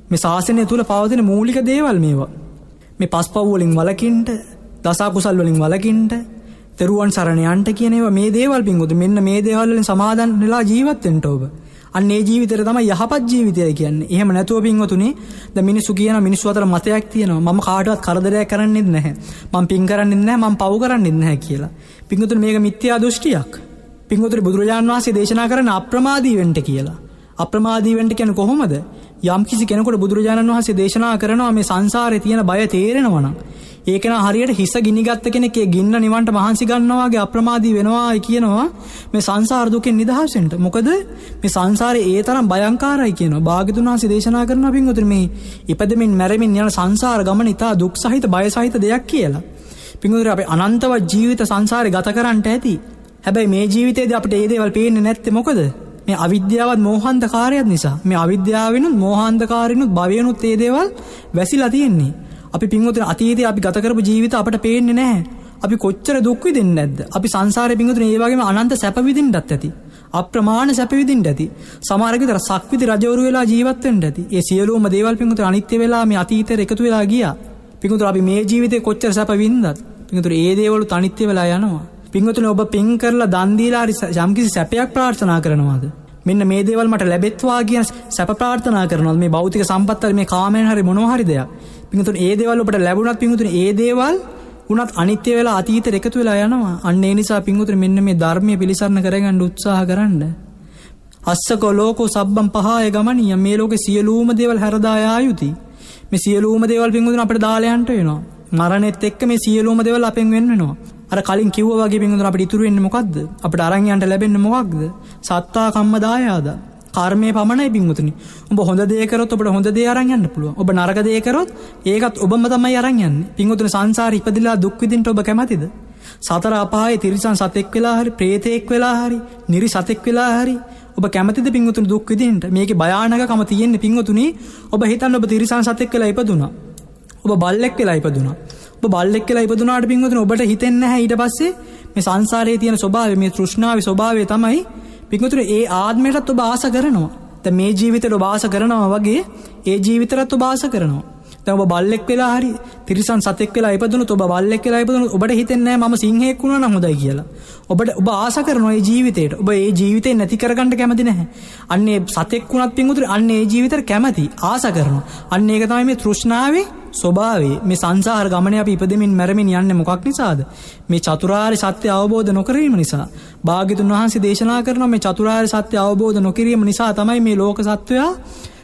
මේ ශාසනය තුළ පවතින මූලික දේවල් මේවා. මේ පස්පව් වලින් වලකින්ට දසා කුසල් වලින් වලකින්ට තෙරුවන් සරණයන්ට කියනව මේ දේවල් පින්ගුතු මෙන්න මේ දේවල්ලින් සමාධන් වෙලා ජීවත්තෙන්ට ඔබ අන්නේ ජීවිතර තම යහපත් ජීවිතය කියන්න. එහෙම නැතුව පින්වතුනේ ද මිනිස්සු කියන මිනිස් අතර මතයක් තියෙනවා. ම කාටවත් කරදරයක් කරන්නෙත් නැහැ. මං පින් කරන්න නෑ මං පව් කරන්න නැහැ කියලා. පිංගුතුර මේක මිත්‍යා දෘෂ්ටියක්. පිංගුතුර බුදුරජාන් වන්සේ දේශනා කරන අප්‍රමාදීවෙන්ට කියලා. අප්‍රමාදීවෙන්ට කියන කොහොමද? යම් කිසි කෙනෙකුට බුදුරජාණන් වහන්සේ දේශනා කරනවා මේ සංසාරය තියෙන බය තේරෙනවනම් ඒකන හරියට හිස ගිනිගත්ත කෙනෙකේ ගින්න නිවන්ට මහන්සි ගන්නවාගේ අප්‍රමාදී වෙනවා කියනවා. මේ සංසාරදුකෙන් නිදහසෙන්ට මොකද මේ සංසාරය ඒ තරම් භයංකාරයි කියන භාගතුන් වහන්සේ දේශනා කරන පින්වතුනි මේ ඉපදමින් මැරමින් යන සංසාර ගමන ඉතා දුක් සහිත බය සහිත දෙයක් කියලා. පින්වතුනි අපේ අනන්තවත් ජීවිත සංසාරේ ගත කරන්නට ඇති. හැබැයි මේ ජීවිතේදී අපිට ඒ දේවල් පේන්නේ නැත්තේ මොකද? මේ අවිද්‍යාවත් මෝහන්දකාරයක් නිසා. මේ අවිද්‍යාවෙනුත් මෝහන්දකාරනුත් භවයනුත් ඒ දේවල් වැසිලා තියෙන්නේ. අපි පින්වතුන අතීතයේ අපි ගත කරපු ජීවිත අපට පේන්නේ නැහැ. අපි කොච්චර දුක් විඳින්නේ නැද්ද? අපි සංසාරේ පින්වතුන ඒ වගේම අනන්ත සැප විඳින්නත් ඇති. අප්‍රමාණ සැප විඳින්න ඇති. සමහර විතර සක්විති රජවරු වෙලා ජීවත් වෙන්න ඇති. ඒ සියලුම දේවල් පින්වතුන අනිත්‍ය වෙලා මේ අතීතයට එකතු වෙලා ගියා. පින්වතුන අපි මේ ජීවිතේ කොච්චර සැප වින්දත් පින්වතුන ඒ දේවලුත් අනිත්‍ය වෙලා යනවා. පින්වතුන ඔබ පින් කරලා දන් දීලා හරි යම්කිසි සැපයක් ප්‍රාර්ථනා කරනවාද? මෙන්න මේ දේවල් මට ලැබෙත්වා කියන සැප ප්‍රාර්ථනා කරනවා. මේ භෞතික සම්පත්තර මේ කාමයන් හරි මොනවා හරි දෙයක්. පිඟතුන් ඒ දේවල් ඔබට ලැබුණත් පිඟුතුන ඒ දේවල් උනත් අනිත්‍ය වෙලා අතීත එකතු වෙලා යනවා. අන්න ඒ නිසා පිංගුතුර මෙන්න මේ ධර්මය පිළිසරණ කරගන්න උත්සාහ කරන්න. අස්සක ලෝකෝ සබ්බම් පහය ගමනිය. මේ ලෝක සියලූම දේවල් හැරදායා යුති මේ සියලූම දේවල් පින්ගුදුන අපට දාලයන්ට වෙනවා. මරනෙත් එක්ක මේ සියලූම දෙවල් අපෙන් වෙන්නවා අර කලින් කිව්ව වගේ පින්ගුදුන අපට ඉතුරුවෙන්න මොකක්ද අපට අරංයන්ට ලැබෙන්න මොකක්ද? සත්තා කම්ම දායාද? කර්මය පමණයි පින්වතුනි ඔබ හොඳ දේකරොත් ඔබට හොඳ දේ අරන් යන්න පුළුවන්. ඔබ නරක දේකරොත් ඒකත් ඔබම තමයි අරන් යන්නේ. පින්වතුනි සංසාරේ ඉපදිලා දුක් විඳින්න ඔබ කැමතිද? සතර අපායේ තිරිසන් සතෙක් වෙලා හරි ප්‍රේතෙක් වෙලා හරි නිරි සතෙක් වෙලා හරි ඔබ කැමතිද පින්වතුනි දුක් විඳින්න මේකේ භයානකකම තියෙන්නේ පින්වතුනි ඔබ හිතන්න ඔබ තිරිසන් සතෙක් වෙලා ඉපදුනා ඔබ බල්ලෙක් වෙලා ඉපදුනා ඔබ බල්ලෙක් වෙලා ඉපදුනාට පින්වතුනි ඔබට හිතෙන්නේ නැහැ. ඊට පස්සේ මේ සංසාරයේ තියෙන ස්වභාවය මේ තෘෂ්ණාවේ ස්වභාවය තමයි පිංගුතුර ඒ ආත්මයටත් ඔබ ආස කරනවා. ද මේ ජීවිතයට ඔබාස කරනවා වගේ ඒ ජීවිතරත් ඔබාස කරනවා. තැ ඔබ බල්ලෙක් වෙලා හරි තිරිසන් සතෙක් වෙලා ඉපදුණු ඔබ බල්ලෙක් වෙලා ඉපදුණු ඔබට හිතෙන්නේ ම සිංහෙක් වුණ නමුදයි කියලා. ඔබට ඔබ ආස කරනවා ඒ ජීවිතයට ඔබ ඒ ජීවිතය නැති කරගන්නට කැමති නැහැ. අන්නේ සතෙක් වුණත් පිංගුතුර අන්න ඒ ජීවිතර කැමති ආස කරනවා. අන්න ඒක තමයි මේ තෘෂ්ණාවේ ස්වභාවේ මේ සංසාර ගමන අප ඉපදමින් මැරමින් යන්න මොකක් නිසාද? මේ චතුරාර් සත්‍ය අවබෝධ නොකරීම නිසා. භාගිතුන් වහන්සේ දේශනා කරන මේ චතුරාර් සත්‍ය අවබෝධ නොකිරීම නිසා තමයි මේ ලෝක සත්වයා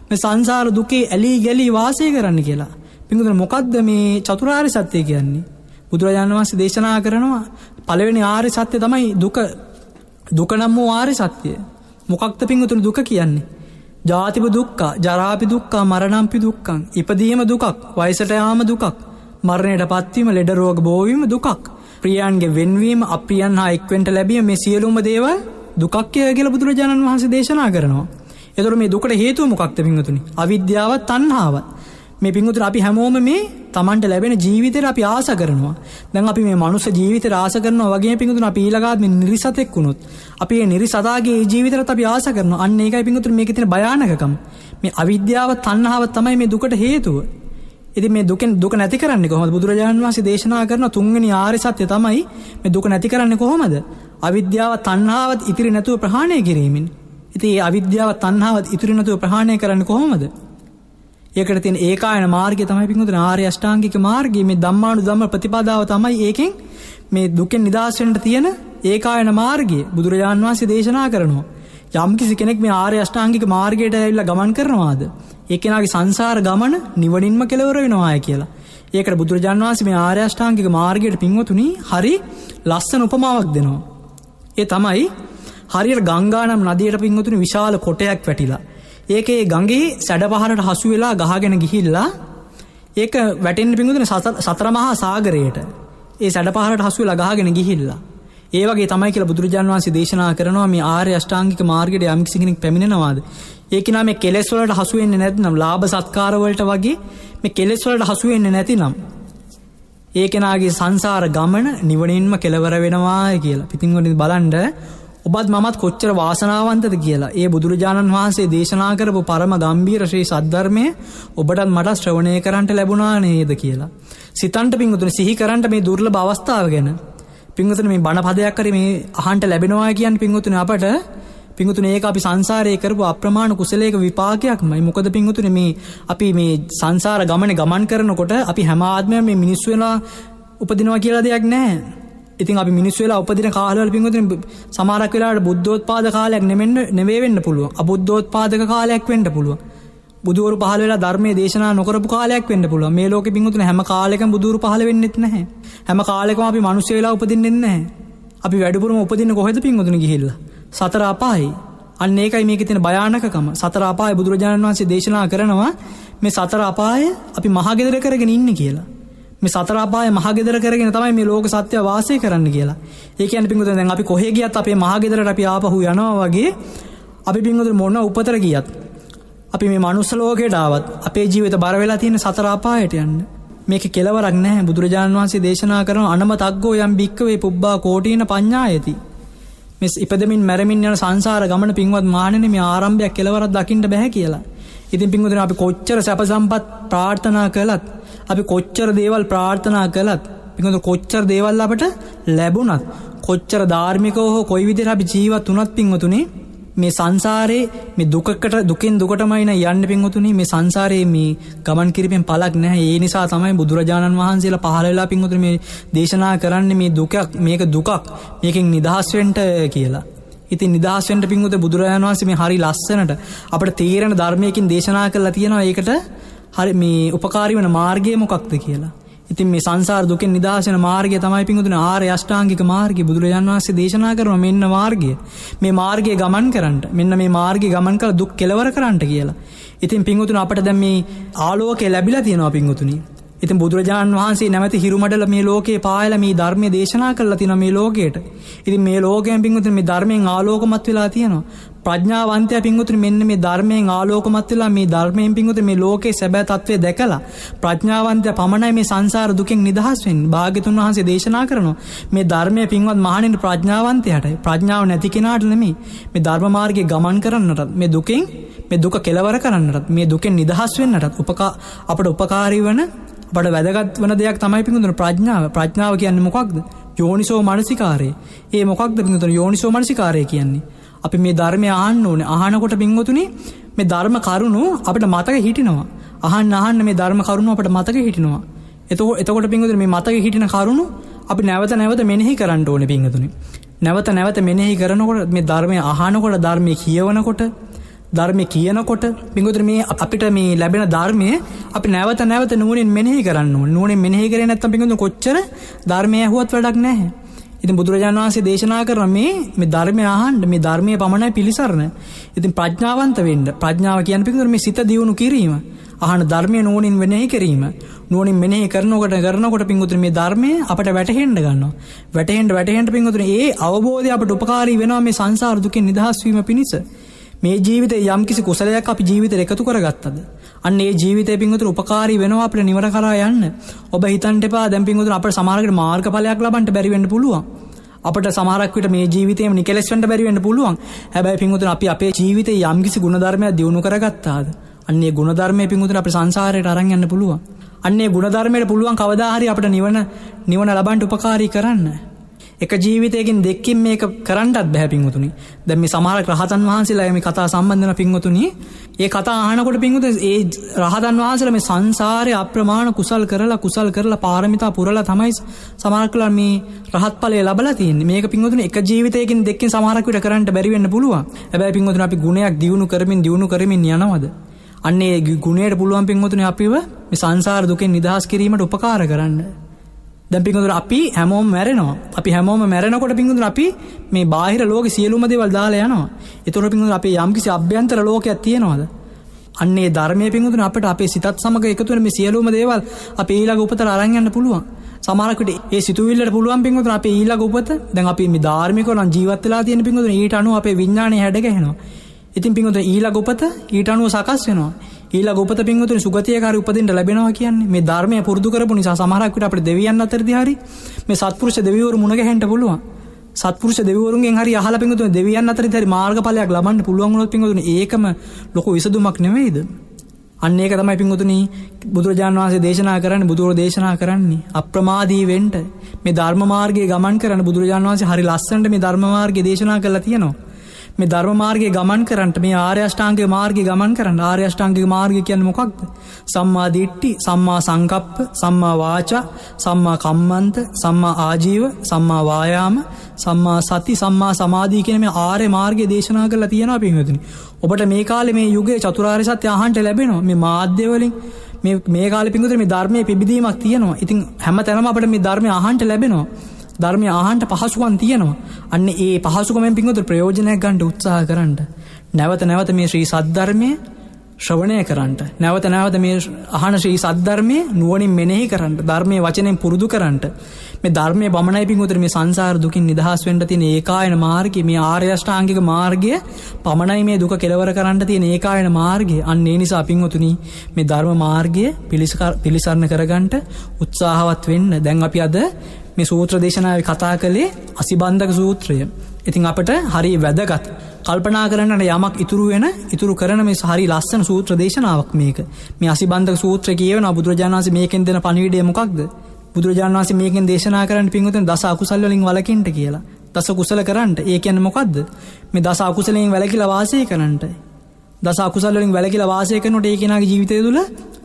මේ සංසාර දුකේ ඇලී ගැලී වාසය කරන්න කියලා. පිඟුතුන මොකක්ද මේ චතුරාර් සත්‍යය කියන්නේ? බුදුරජාණන් වහන්සේ දේශනා කරනවා පළවෙනි ආර්ය සත්‍ය තමයි දුක. දුකනම් වූ ආර්ය සත්‍යය මොකක්ද පිංගුතුන දුක කියන්නේ? ජාතිප දුක්කා ජරාපි දුක්කා මරණම්පි දුක්කං ඉපදීම දුකක් වයිසට යාම දුකක්. මරණයට පත්වීම ලෙඩ රෝග බෝවීම දුකක්. ප්‍රියන්ගේ වෙන්වීම අප්‍රියන් හා එක්වෙන්ට ලැබිය මේ සියලුම දේවල් දුකක්ය කියල බුදුරජාණන් වහන්සේ දේශනා කරනවා. එතුර මේ දුකට හේතුව මොකක්ද පිංහතුනි අවිද්‍යාවත් තන්හාාවත් මේ පිංහතුර අපි හැමෝම මේ තමන්ට ලැබෙන ජීවිතර අපි ආස කරනවා. දැන් අපි මේ මනුස ජීවිත රාස කරන වගේ පිඟුතුන අපි ඊලගාත්ම නිරිසතෙක් වුණොත් අපි නිරි සදාගේ ජීවිතරත් අපි ආස කරන අන්න ඒකයි පිඟුතුර මේක තින භයානකකම්. මේ අවිද්‍යාව තන්නාව තමයි මේ දුකට හේතුව. ඉති මේ දුකෙන් දුක නැති කරන්න කොහොම බුදුරජාණන් වන්සේ දේශනා කරන තුන්ගනි ආරි සත්‍ය තමයි මේ දුක නැති කරන්න කොහොමද? අවිද්‍යාව තන්නාවත් ඉතිරි නැතුව ප්‍රහාණය කිරීමෙන්. ඉති අවිද්‍යාව තන්නාවත් ඉතිරි නැතුව ප්‍රහාණය කරන්න කොහොමද? ඒකට තින් ඒකායන මාර්ග තමයි පිකුද ආර්ය අෂ්ටාංගික මාර්ගගේ මේ දම්මානු දම්ම ප්‍රතිපාදාව තමයි ඒකෙන් මේ දුකෙන් නිදහස්වෙන්ට තියෙන ඒකායන මාර්ගයේ. බුදුරජාන් වහන්සේ දේශනා කරනවා. යම්කිසි කෙනෙක් මේ ආර්ය අෂ්ටාංගික මාර්ගයට ඇල්ල ගමන් කරනවාද? ඒකෙනගේ සංසාර ගමන නිවනින්ම කෙලවර වෙනවාය කියලා. ඒකට බුදුරජාන් වන්සේ මේ ආර්යෂ්ඨාංගික මාර්ගයට පින්වතුනි හරි ලස්සන උපමාවක් දෙනවා. ඒ තමයි හරියට ගංගානම් නදියට පින්වතුනි විශාල කොටයක් වැටිලා. ඒකේ ගඟේ සැඩ පහරට හසු වෙලා ගහගෙන ගිහිල්ලා ඒක වැටෙන් පිඟුදන සතර මහා සාගරයට. ඒ සැඩ පහරට හසුව ලගාගෙන ගිහිල්ලා. ඒවගේ තමයි කියලා බුදුරජාන් වන්සේ දේශනා කරනවා මේ ආර්ය අෂ්ටාංගික මාර්ගයට යම්කිසිගෙනෙක් පැමිණෙනවාද? ඒක නම් මේ කෙලෙස්වලට හසුවෙන්නේ නැතිනම් ලාභ සත්කාරවලට වගේ මේ කෙලෙස්වලට හසුවෙන්නේ නැතිනම් ඒකෙනගේ සංසාර ගමන නිවනින්ම කෙලවර වෙනවා කියලා. පිතිංගොනි බලන්ඩ ඔබත් මත් කොච්චර වාසනාවන්තද කියලා. ඒ බුදුරජාණන් වහන්සේ දේශනා කරපු පරම ගම්බීර ශ්‍රී සද්ධර්මය ඔබටත් මට ශ්‍රවණය කරන්නට ලැබුණා නේද කියලා. සිතන්ට පිංගුතුන සිහි කරන්නට මේ දුර්ල බවස්ථාව ගැන. පිංගුතුන මේ බණ පදයක් කර මේ අහන්ට ලැබෙනවා කියන් පිංගුතුන අපට පිංගුතුන ඒක අපි සංසාරය කරපු අප්‍රමාණ කුසලේක විපාකයක්මයි. මොකද පිංගුතුන මේ අපි මේ සංසාර ගමන ගමන් කරනකොට අපි හැමාත්මය මේ මිනිස් වෙලා උපදිනවා කියලා දෙයක් නෑ ඉතින් අපි මිනිස් වෙලා උපදින කාලවල පින්වතුනි සමහරක් වෙලාවට බුද්ධෝත්පාද කාලයක් නෙමෙන්න නෙවෙයි වෙන්න පුළුවන්. අබුද්ධෝත්පාදක කාලයක් වෙන්න පුළුවන්. බුදුවරු පහළ වෙලා ධර්මයේ දේශනා නොකරපු කාලයක් වෙන්න පුළුවන්. මේ ලෝකෙ පින්වතුනි හැම කාලෙකම බුදුවරු පහළ වෙන්නෙත් නැහැ. හැම කාලෙකම අපි මිනිස් වෙලා උපදින්නෙත් නැහැ. අපි වැඩිපුරම උපදින්න කොහෙද පින්වතුනි ගිහිල්ලා? සතර අපායි. අන්න ඒකයි මේකේ තියෙන භයානකකම. සතර අපාය බුදුරජාණන් වහන්සේ දේශනා කරනවා මේ සතර අපාය අපි මහගෙදර කරගෙන ඉන්නේ කියලා. මේ සතරාපාය මහගෙදර කරගෙන තමයි මේ ලෝක සත්‍යය වාසය කරන්න කියලා. ඒක ඇන පිංගුත දැන් අපි කොහෙ ගියත් අපේ මහගෙදරට අපි ආපහු යනවා වගේ අපි පිංගුතු මොන්න උපතර ගියත් අපි මේ මනුස්සලෝකෙටාවත් අපේ ජීවිත බරවෙලා තියෙන සතරාපායට යන්න. මේක කෙලවරක් නෑ බුදුරජාණන් වහන්සේ දේශනා කරන අනම තක්ගෝ යම් භික්කවේ පුබ්බා කෝටීන පඤ්ඥා ඇති මෙස් ඉපදමින් මැරමින් යන සංසාර ගමන පින්වත් මානන මේ ආරම්භයක් කෙලවරත් දකිින්ට බැහැ කියලා. ඉතින් පිංගුදන අපි කොච්චර සැප සම්පත් ප්‍රාර්ථනා කළත් අපි කොච්චර දේවල් ප්‍රාර්ථනා කළත් පිඟඳ කොච්චර දේවල් අපට ලැබුණත් කොච්චර ධාර්මිකව හෝ කොයි විදිර අපි ජීවත් වනත් පින්වතුනේ මේ සංසාරයේ මේ දුකකට දුකෙන් දුකටමයින යන්න පින්වතුනි. මේ සංසාරයේ මේ ගමන් කිරිපෙන් පලක් නැහැ. ඒ නිසා තමයි බුදුරජාණන් වහන්සේලා පහලලා පින්වතුනි මේ දේශනා කරන්න මේ දුකක් මේක දුකක් මේකින් නිදහස්වෙන්ට කියලා. ඉතින් නිදහස්වෙන්ට පින්වත බුදුරජාණන් වහන්සේ මේ හරි ලස්සනට අපට තේරෙන ධර්මයකින් දේශනා කරලා තියෙනවා ඒකට හරි මේ උපකාරී වෙන මාර්ගය මොකක්ද කියලා. ඉතින් මේ සංසාර දුකෙන් නිදහසෙන මාර්ගය තමයි පිංගුතුන ආර්ය අෂ්ටාංගික මාර්ගය බුදුරජාන් වහන්සේ දේශනා කරනවා මෙන්න මාර්ගය. මේ මාර්ගයේ ගමන් කරන්න. මෙන්න මේ මාර්ගයේ ගමන් කළ දුක් කෙලවර කරන්න කියලා. ඉතින් පිංගුතුන අපට දැන් මේ ආලෝකය ලැබිලා තියෙනවා පිංගුතුනි. ඉතින් බුදුරජාණන් වහන්සේ නැමති හිරුමඩල මේ ලෝකේ පායලා මේ ධර්මයේ දේශනා කරලා තියෙනවා මේ ලෝකයට. ඉතින් මේ ලෝකයෙන් පිංගුතුනි මේ ධර්මයෙන් ආලෝකමත් වෙලා තියෙනවා. ප්‍රඥාවන්තය පිංගුතුනි මෙන්න මේ ධර්මයෙන් ආලෝකමත් වෙලා මේ ධර්මයෙන් පිංගුතුනි මේ ලෝකේ සැබෑ తත්වය දැකලා ප්‍රඥාවන්තය පමණයි මේ සංසාර දුකෙන් නිදහස් වෙන්නේ. භාග්‍යතුන් වහන්සේ දේශනා කරනවා මේ ධර්මයේ පින්වත් මහණෙනි ප්‍රඥාවන්තයාටයි. ප්‍රඥාව නැති කෙනාට නෙමෙයි. මේ ධර්ම මාර්ගයේ ගමන් කරන්නටත් මේ දුකෙන් මේ දුක කෙලවර කරන්නටත් මේ දුකෙන් නිදහස් වෙන්නටත් උපකා අපට උපකාරී වන අපට වැදගත් වන දෙයක් තමයි පිංගුතුනි ප්‍රඥාව. ප්‍රඥාව කියන්නේ මොකක්ද? යෝනිසෝ මනසිකාරය. ඒ මොකක්ද පිංගුතුනි යෝනිසෝ මනසිකාරය කියන්නේ? අපි මේ ධර්මය ආන්න ඕන අහනකොට පින්වතුනි මේ ධර්ම කරුණු අපිට මතක හිටිනවා අහන්න අහන්න මේ ධර්ම කරුණු අපට මතක හිටිනවා එතකො එතකොට පින්වතුනි මේ මතක හිටින කරුණු අපි නැවත නැවත මෙනෙහි කරන්න ඕනේ පින්වතුනි නැවත නැවත මෙනෙහි කරනකොට මේ ධර්මය අහනකොට ධර්මය කියවනකොට ධර්මය කියනකොට පිංගුතුර මේ අපිට මේ ලැබෙන ධර්මය අපි නැවත නැවත නුවනින් මෙනෙහි කරන්න නුවනින් මෙනෙහි කරන ඇත්තම් පිඟුතු කොච්චර ධර්මය හුවත් වැඩක් නැහැ ඉතින් බුදුරජාණන් වහන්සේ දේශනා කරන මේ මේ ධර්මය අහන්න මේ ධර්මයේ පමණයි පිළිසරණ. ඉතින් ප්‍රඥාවන්ත වෙන්න. ප්‍රඥාව කියන්නේ පිටුතර මේ සිත දියුණු කිරීම. අහන ධර්මයේ නුවණින් මෙනෙහි කිරීම. නුවණින් මෙනෙහි කරනකොට කරනකොට පිටුතර මේ ධර්මය අපට වැටහෙන්න ගන්නවා. වැටහෙන්න වැටහෙන්න පිටුතර ඒ අවබෝධය අපට උපකාරී වෙනවා මේ සංසාර දුකෙන් නිදහස් වීම පිණිස. මේ ජීවිතේ යම්කිසි කුසලයක් අපි ජීවිතේ එකතු කරගත්තද? අන්න ඒ ජීවිතේ පිංගුතුර උපකාරී වෙනවා අපිට නිවන කරා යන්න. ඔබ හිතන්න එපා දැන් පිංගුතුර අපිට සමහරකට මාර්ගඵලයක් ලබන්න බැරි වෙන්න පුළුවන්. අපට සමහරක් විට මේ ජීවිතේම නිකලස් වෙන්න බැරි වෙන්න පුළුවන්. හැබැයි පිංගුතුර අපි අපේ ජීවිතේ යම්කිසි ගුණධර්මයක් දියුණු කරගත්තාද? අන්නේ ගුණධර්මයේ පිංගුතුර අපේ සංසාරයට අරන් යන්න පුළුවන්. අන්නේ ගුණධර්මයට පුළුවන් කවදා හරි අපිට නිවන නිවන ලබන්න උපකාරී කරන්න. එක ජීවිතයකින් දෙක්කින් මේක කරන්නත් බැහැ පින්වතුනි. දැන් මේ සමහර රහතන් වහන්සේලා මේ කතා සම්බන්ධන පින්වතුනි, ඒ කතා අහනකොට පින්වතුනි ඒ රහතන් වහන්සේලා මේ සංසාරේ අප්‍රමාණ කුසල් කරලා කුසල් කරලා පාරමිතා පුරලා තමයි සමහර කලා මේ රහත් ඵලය ලබලා තියෙන්නේ. මේක පින්වතුනි එක ජීවිතයකින් දෙකකින් සමහරක් විට කරන්න බැරි වෙන්න පුළුවන්. හැබැයි පින්වතුනි අපි ගුණයක් දියුණු කරමින් දියුණු කරමින් යනවද? අන්නේ ගුණයට පුළුවන් පින්වතුනි අපිව මේ සංසාර දුකෙන් නිදහස් කිරීමට උපකාර කරන්න. දැන් පිංගුතුන අපි හැමෝම මැරෙනවා. අපි හැමෝම මැරෙනකොට පිංගුතුන අපි මේ බාහිර ලෝකෙ සියලුම දේවල් දාලා යනවා. ඒතකොට පිංගුතුන අපේ යම්කිසි අභ්‍යන්තර ලෝකයක් තියෙනවද? අන්නේ ධර්මයේ පිංගුතුන අපිට අපේ සිතත් සමග එකතු වෙන මේ සියලුම දේවල් අපේ ඊළඟ උපතට අරන් යන්න පුළුවන්. සමහරක් විට ඒ සිතුවිල්ලට පුළුවන් පිංගුතුන අපේ ඊළඟ උපත දැන් අපි මේ ධාර්මිකව නම් ජීවත් වෙලා තියෙන පිංගුතුන ඊට අනුව අපේ විඥාණය හැඩ ගැහෙනවා. ඉතින් පිංගුතුන ඊළඟ උපත ඊට අනුව සකස් වෙනවා. ඊළඟ උපත පින්වතුනි සුගතියකාරී උපදින්න ලැබෙනවා කියන්නේ මේ ධර්මය පුරුදු කරපු නිසා සමහරක් විට අපිට දෙවියන් අතරදී හරි මේ සත්පුරුෂ දෙවිවරු මුණ ගැහෙන්න පුළුවන්. සත්පුරුෂ දෙවිවරුන්ගෙන් හරි අහලා පින්වතුනි දෙවියන් අතරදී හරි මාර්ගඵලයක් ලබන්න පුළුවන් වුණොත් පින්වතුනි ඒකම ලොකු විසඳුමක් නෙවෙයිද? අන්න ඒක තමයි පින්වතුනි බුදුරජාණන් වහන්සේ දේශනා කරන්නේ බුදුරෝ දේශනා කරන්නේ අප්‍රමාදී වෙන්න මේ ධර්ම මාර්ගයේ ගමන් කරන බුදුරජාණන් වහන්සේ හරි ලස්සනට මේ ධර්ම මාර්ගය දේශනා කරලා තියෙනවා. මේ ධර්ම මාර්ගයේ ගමන් කරන්නට මේ ආර්ය අෂ්ටාංගික මාර්ගයේ ගමන් කරන්න ආර්ය අෂ්ටාංගික මාර්ගය කියන්නේ මොකක්ද? සම්මා දිට්ඨි, සම්මා සංකප්ප, සම්මා වාචා, සම්මා කම්මන්ත, සම්මා ආජීව, සම්මා වායාම, සම්මා සති, සම්මා සමාධි කියන මේ ආර්ය මාර්ගය දේශනා කරලා තියෙනවා පින්වතුනි. ඔබට මේ කාලේ මේ යුගයේ චතුරාර්ය සත්‍ය අහන්න ලැබෙනවා. මේ මාධ්‍ය වලින් මේ මේ කාලේ පින්වතුනි මේ ධර්මයේ පිබිදීමක් තියෙනවා. ඉතින් හැම තැනම අපිට මේ ධර්මය අහන්න ලැබෙනවා. ධර්මය ආහන්ට පහසුවන් තියෙනවා. අන්න ඒ පහසුකමෙන් පිංගුතු ප්‍රයෝජනයක් ගන්නට උත්සාහ කරන්න. නැවත නැවත මේ ශ්‍රී සද්ධර්මය ශ්‍රවණය කරන්නට නැවත නැවත මේ අහන ශ්‍රී සද්ධර්මය නුවණින් මෙනෙහි කරන්න. ධර්මයේ වචනෙන් පුරුදු කරන්නට මේ ධර්මයේ පමණයි පිංගුතුර මේ සංසාර දුකින් නිදහස් වෙන්න තියෙන ඒකායන මාර්ගය මේ ආර්ය අෂ්ටාංගික මාර්ගය පමණයි මේ දුක කෙලවර කරන්න තියෙන ඒකායන මාර්ගය. අන්න ඒ නිසා පිංගුතුනි මේ ධර්ම මාර්ගය පිළිසරණ කරගන්නට උත්සාහවත් වෙන්න. දැන් අපි අද මේ සූත්‍ර දේශනාව කතා කළේ අසිබන්ධක සූත්‍රය. ඉතින් අපට හරි වැදගත්. කල්පනා කරන්නට යමක් ඉතුරු වෙන ඉතුරු කරන මේ හරි ලස්සන සූත්‍ර දේශනාවක් මේක. මේ අසිබන්ධක සූත්‍ර කියවන බුදුරජාණන් වහන්සේ මේකෙන් දෙන පණිවිඩය මොකක්ද? බුදුරජාණන් වහන්සේ මේකෙන් දේශනා කරන්න පින්වතුන් දස අකුසල් වලින් වළකින්න කියලා. දස කුසල කරන්න. ඒ කියන්නේ මොකද්ද? මේ දස අකුසලයෙන් වැළකීලා වාසය කරන්නට. දස අකුසල් වලින් වැළකීලා වාසය කරනකොට ඒ කෙනාගේ ජීවිතය තුළ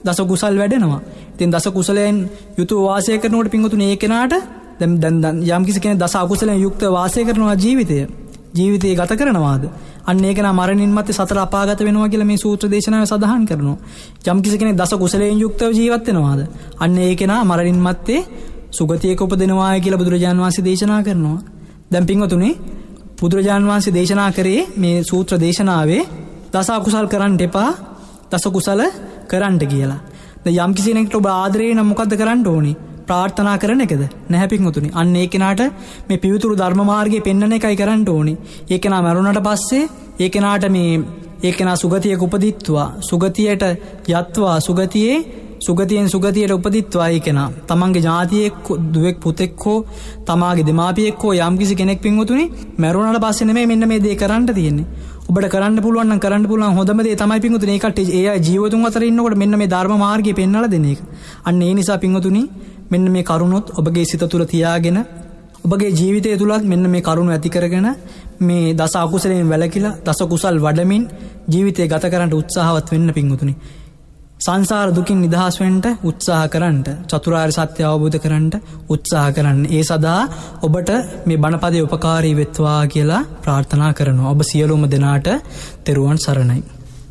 දස කුසල් වැඩෙනවා. ඉතින් දස කුසලයෙන් යුතුව වාසය කරනකොට පින්වතුන් ඒ කෙනාට දැම් දැන් යම් කිසි කෙන දස අකුසලෙන් යුක්ත වාසය කරනවා ජීවිතය ජීවිතය ගත කරනවාද? අන්න ඒකන මරණින් මත සතර අපාගත වෙනවා කියල මේ සූත්‍ර දේශනාව සඳහන් කරනවා. යම් කිසි කෙනෙ දස කුසලයෙන් යුක්තව ජීවත්වෙනවාද අන්න ඒකෙන මරණින් මත්තේ සුගතියක උපදෙනවා කියල බුදුරජාන් වන්සේ දේශනා කරනවා. දැම් පින්වතුනේ බුදුරජාන් වහන්සේ දේශනා කරේ මේ සූත්‍ර දේශනාවේ දසාකුසල් කරන්න එපා දස කුසල කරන්ට කියලා. යම් කිසිනෙක්ට ඔබ ආදරේ නම් මොකක්ද කරන්න ඕනි? ප්‍රාර්ථනා කරන එකද? නැහැපික් මුතුනි අන්න ඒ කෙනාට මේ පිවිතුරු ධර්මමාර්ගය පෙන්න්න එකයි කරන්න ඕනි. ඒකෙනා මැරුණට පස්සේ ඒකෙනාට මේ ඒකෙනා සුගතියක උපදිත්වා. සුගතියට යත්වා. සුගතියේ සුගතියෙන් සුගතියට උපදිත්වා ඒකෙන තමන්ගේ ජාතියෙක් දුවෙක් පුතෙක් හෝ තමාගේ දෙමාපියෙක්කෝ යම්කිසි කෙනෙක් පින්වතුනි මැරුණට පස්සෙන මේ මෙන්න මේ දේ කරන්න තියෙන්නේ. ඔබට කරන්න පුළුවන් කරන්න පුළුවන් හොඳමදේ තමයි පිංගුතුනේ කට ඒ ජීවතුන් අතර ඉන්නකොට මෙන්න මේ ධර්ම මාර්ගය පෙන්වලා දෙන එක. අන්න ඒ නිසා පිංගුතුනි මෙන්න මේ කරුණොත් ඔබගේ සිත තුළ තියාගෙන ඔබගේ ජීවිතය තුළත් මෙන්න මේ කරුණු ඇති කරගෙන මේ දස අකුසලයෙන් වැලකිලා දස කුසල් වඩමින් ජීවිතය ගත කරන්නට උත්සාහවත් වෙන්න පිංගුතුනි. සංසාර දුකින් නිදහස්වෙන්ට උත්සාහ කරන්නට චතුරාර් සත්‍ය අවබෝධ කරන්නට උත්සාහ කරන්න ඒ සදා ඔබට මේ බණපදය උපකාරී වෙත්වා කියලා ප්‍රාර්ථනා කරනවා ඔබ සියලුම දෙනාට තෙරුවන් සරණයි.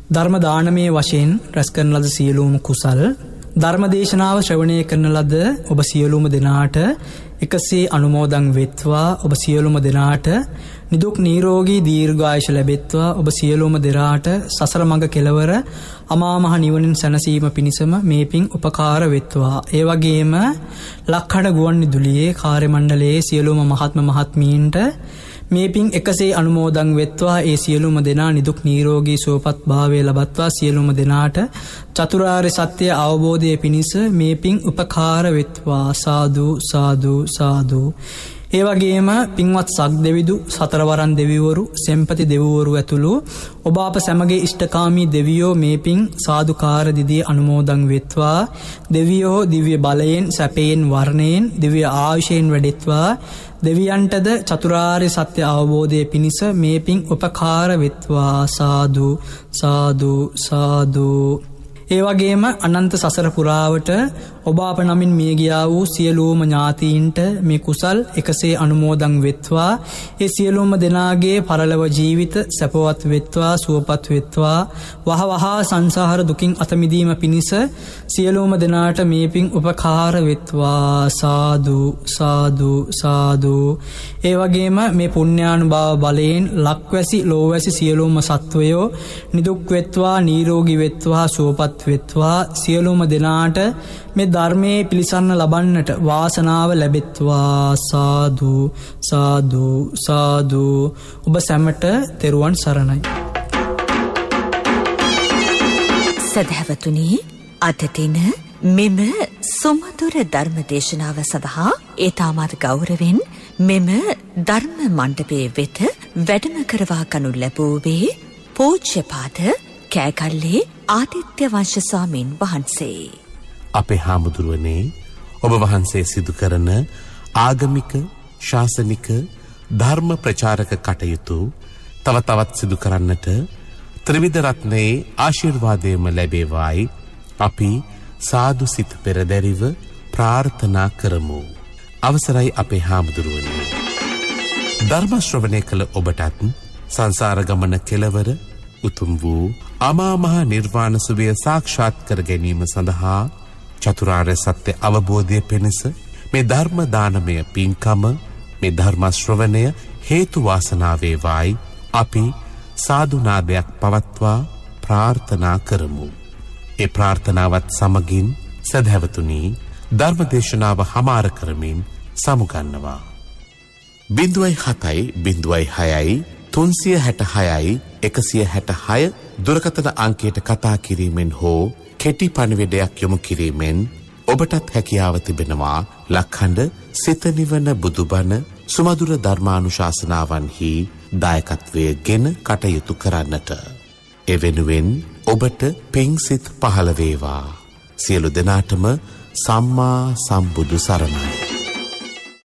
ධර්ම දානමය වශයෙන් රැස්කරන ලද සියලූම කුසල් ධර්මදේශනාව ශ්‍රවණය කරන ලද ඔබ සියලුම දෙනාට එකසේ අනුමෝදං වෙත්වා ඔබ සියලුම දෙනාට නිදුක් නීරෝගී දීර්ඝායශ ලැබෙත්වා ඔබ සියලුම දෙරාට සසර මඟ කෙලවර අමාමහ නිවනින් සැනසීම පිණිසම මේ පින් උපකාර වෙත්වා. ඒවගේම ලක්හට ගුවන් නිදුලියේ කාර්යමණ්ඩලයේ සියලුම මහත්ම මහත්මීන්ට මේ පින් එකසේ අනුමෝදං වෙත්වා. ඒ සියලුම දෙනා නිදුක් නීරෝගී සුවපත් භාවය ලබත්වා. සියලුම දෙනාට චතුරාර්ය සත්‍යය අවබෝධය පිණිස මේ පින් උපකාර වෙත්වා. සාධූ සාධූ සාධූ. ඒවගේම පින්වත් සක් දෙවිදු සතරවරන් දෙවිවරු සෙම්පති දෙවවරු ඇතුළු ඔබ අප සැමගේ ඉෂ්ඨකාමී දෙවියෝ මේ පින් සාධකාර දිදිය අනුමෝදං වෙත්වා. දෙවියෝ දිවිය බලයෙන් සැපයෙන් වර්ණයෙන් දිවිය ආවිශයෙන් වැඩෙත්වා. දෙවියන්ටද චතුරාර්ය සත්‍ය අවබෝධය පිණිස මේ පින් උපකාර වෙත්වා. සාධු සාධු සාධූ ඒවගේම අනන්ත සසර පුරාවට ඔබ අප නමින් මියගියා වූ සියලූම ඥාතීන්ට මේ කුසල් එකසේ අනුමෝදං වෙත්වා. ඒ සියලුම දෙනාගේ පරලව ජීවිත සැපවත් වෙත්වා සුවපත් වෙත්වා. වහ වහා සංසාහර දුකින් අතමිදීම පිණිස සියලූම දෙනාට මේ පින් උපකාර වෙත්වා. සාධු සාධු සාධු ඒවගේම මේ පුුණ්‍යානු භාව බලයෙන් ලක්වැසි ලෝවැසි සියලුම සත්වයෝ නිදුක්වෙත්වා නීරෝගි වෙත්වා සුවපත් වෙත්වා. සියලුම දෙනාට මෙ ධර්මයේ පිළිසන්න ලබන්නට වාසනාව ලැබෙත්වා සාධූ සාධූ සාධූ ඔබ සැමට තෙරුවන් සරණයි. සැදැහැවතුනී අදතින මෙම සුමදුර ධර්ම දේශනාව සඳහා ඒතාමාත් ගෞරවෙන් මෙම ධර්ම මණ්ඩපේ වෙත වැඩම කරවා කනු ලැබූවේ පූච්‍යපාද කෑකල්ලේ ආතිත්‍ය වංශස්වාමීන් වහන්සේ. අපේ හාමුදුරුවනේ ඔබ වහන්සේ සිදු කරන ආගමික ශාසනික ධර්ම ප්‍රචාරක කටයුතු තව තවත් සිදු කරන්නට ත්‍රවිධරත්නයේ ආශිර්වාදයම ලැබේවායි අපි සාදු සිත පෙරදැරිව ප්‍රාර්ථනා කරමු. අවසරයි අපේ හාමුදුරුවනේ. ධර්මශ්‍රවනය කළ ඔබටත් සංසාරගමන කෙලවර උතුම් වූ අමාමහ නිර්වාණ සුවය සාක්ෂාත් කර ගැනීම සඳහා චතුරාර්ය සත්‍ය අවබෝධය පිණිස මේ ධර්ම දානමය පින්කම මේ ධර්මශ්‍රවණය හේතු වාසනාවේවායි අපි සාදුනාදයක් පවත්වා ප්‍රාර්ථනා කරමු. ඒ ප්‍රාර්ථනාවත් සමගින් සැදැවතුනී ධර්මදේශනාව හමාර කරමින් සමුගන්නවා. බිඳුවයි හතයි බිඳුවයි හයයි තුන්සිය හැට හයයි එකසිය හැට හය දුරකතන අංකයට කතා කිරීමෙන් හෝ කෙටි පණිවිඩයක් යොමු කිරීමෙන් ඔබටත් හැකියාව තිබෙනවා ලක්හඬ සිතනිවන බුදුබන සුමදුර ධර්මානුශාසනාවන්හි දායකත්වය ගෙන කටයුතු කරන්නට. එවෙනුවෙන් ඔබට පෙංසිත් පහළවේවා. සියලු දෙනාටම සම්මා සම්බුදු සරණයි.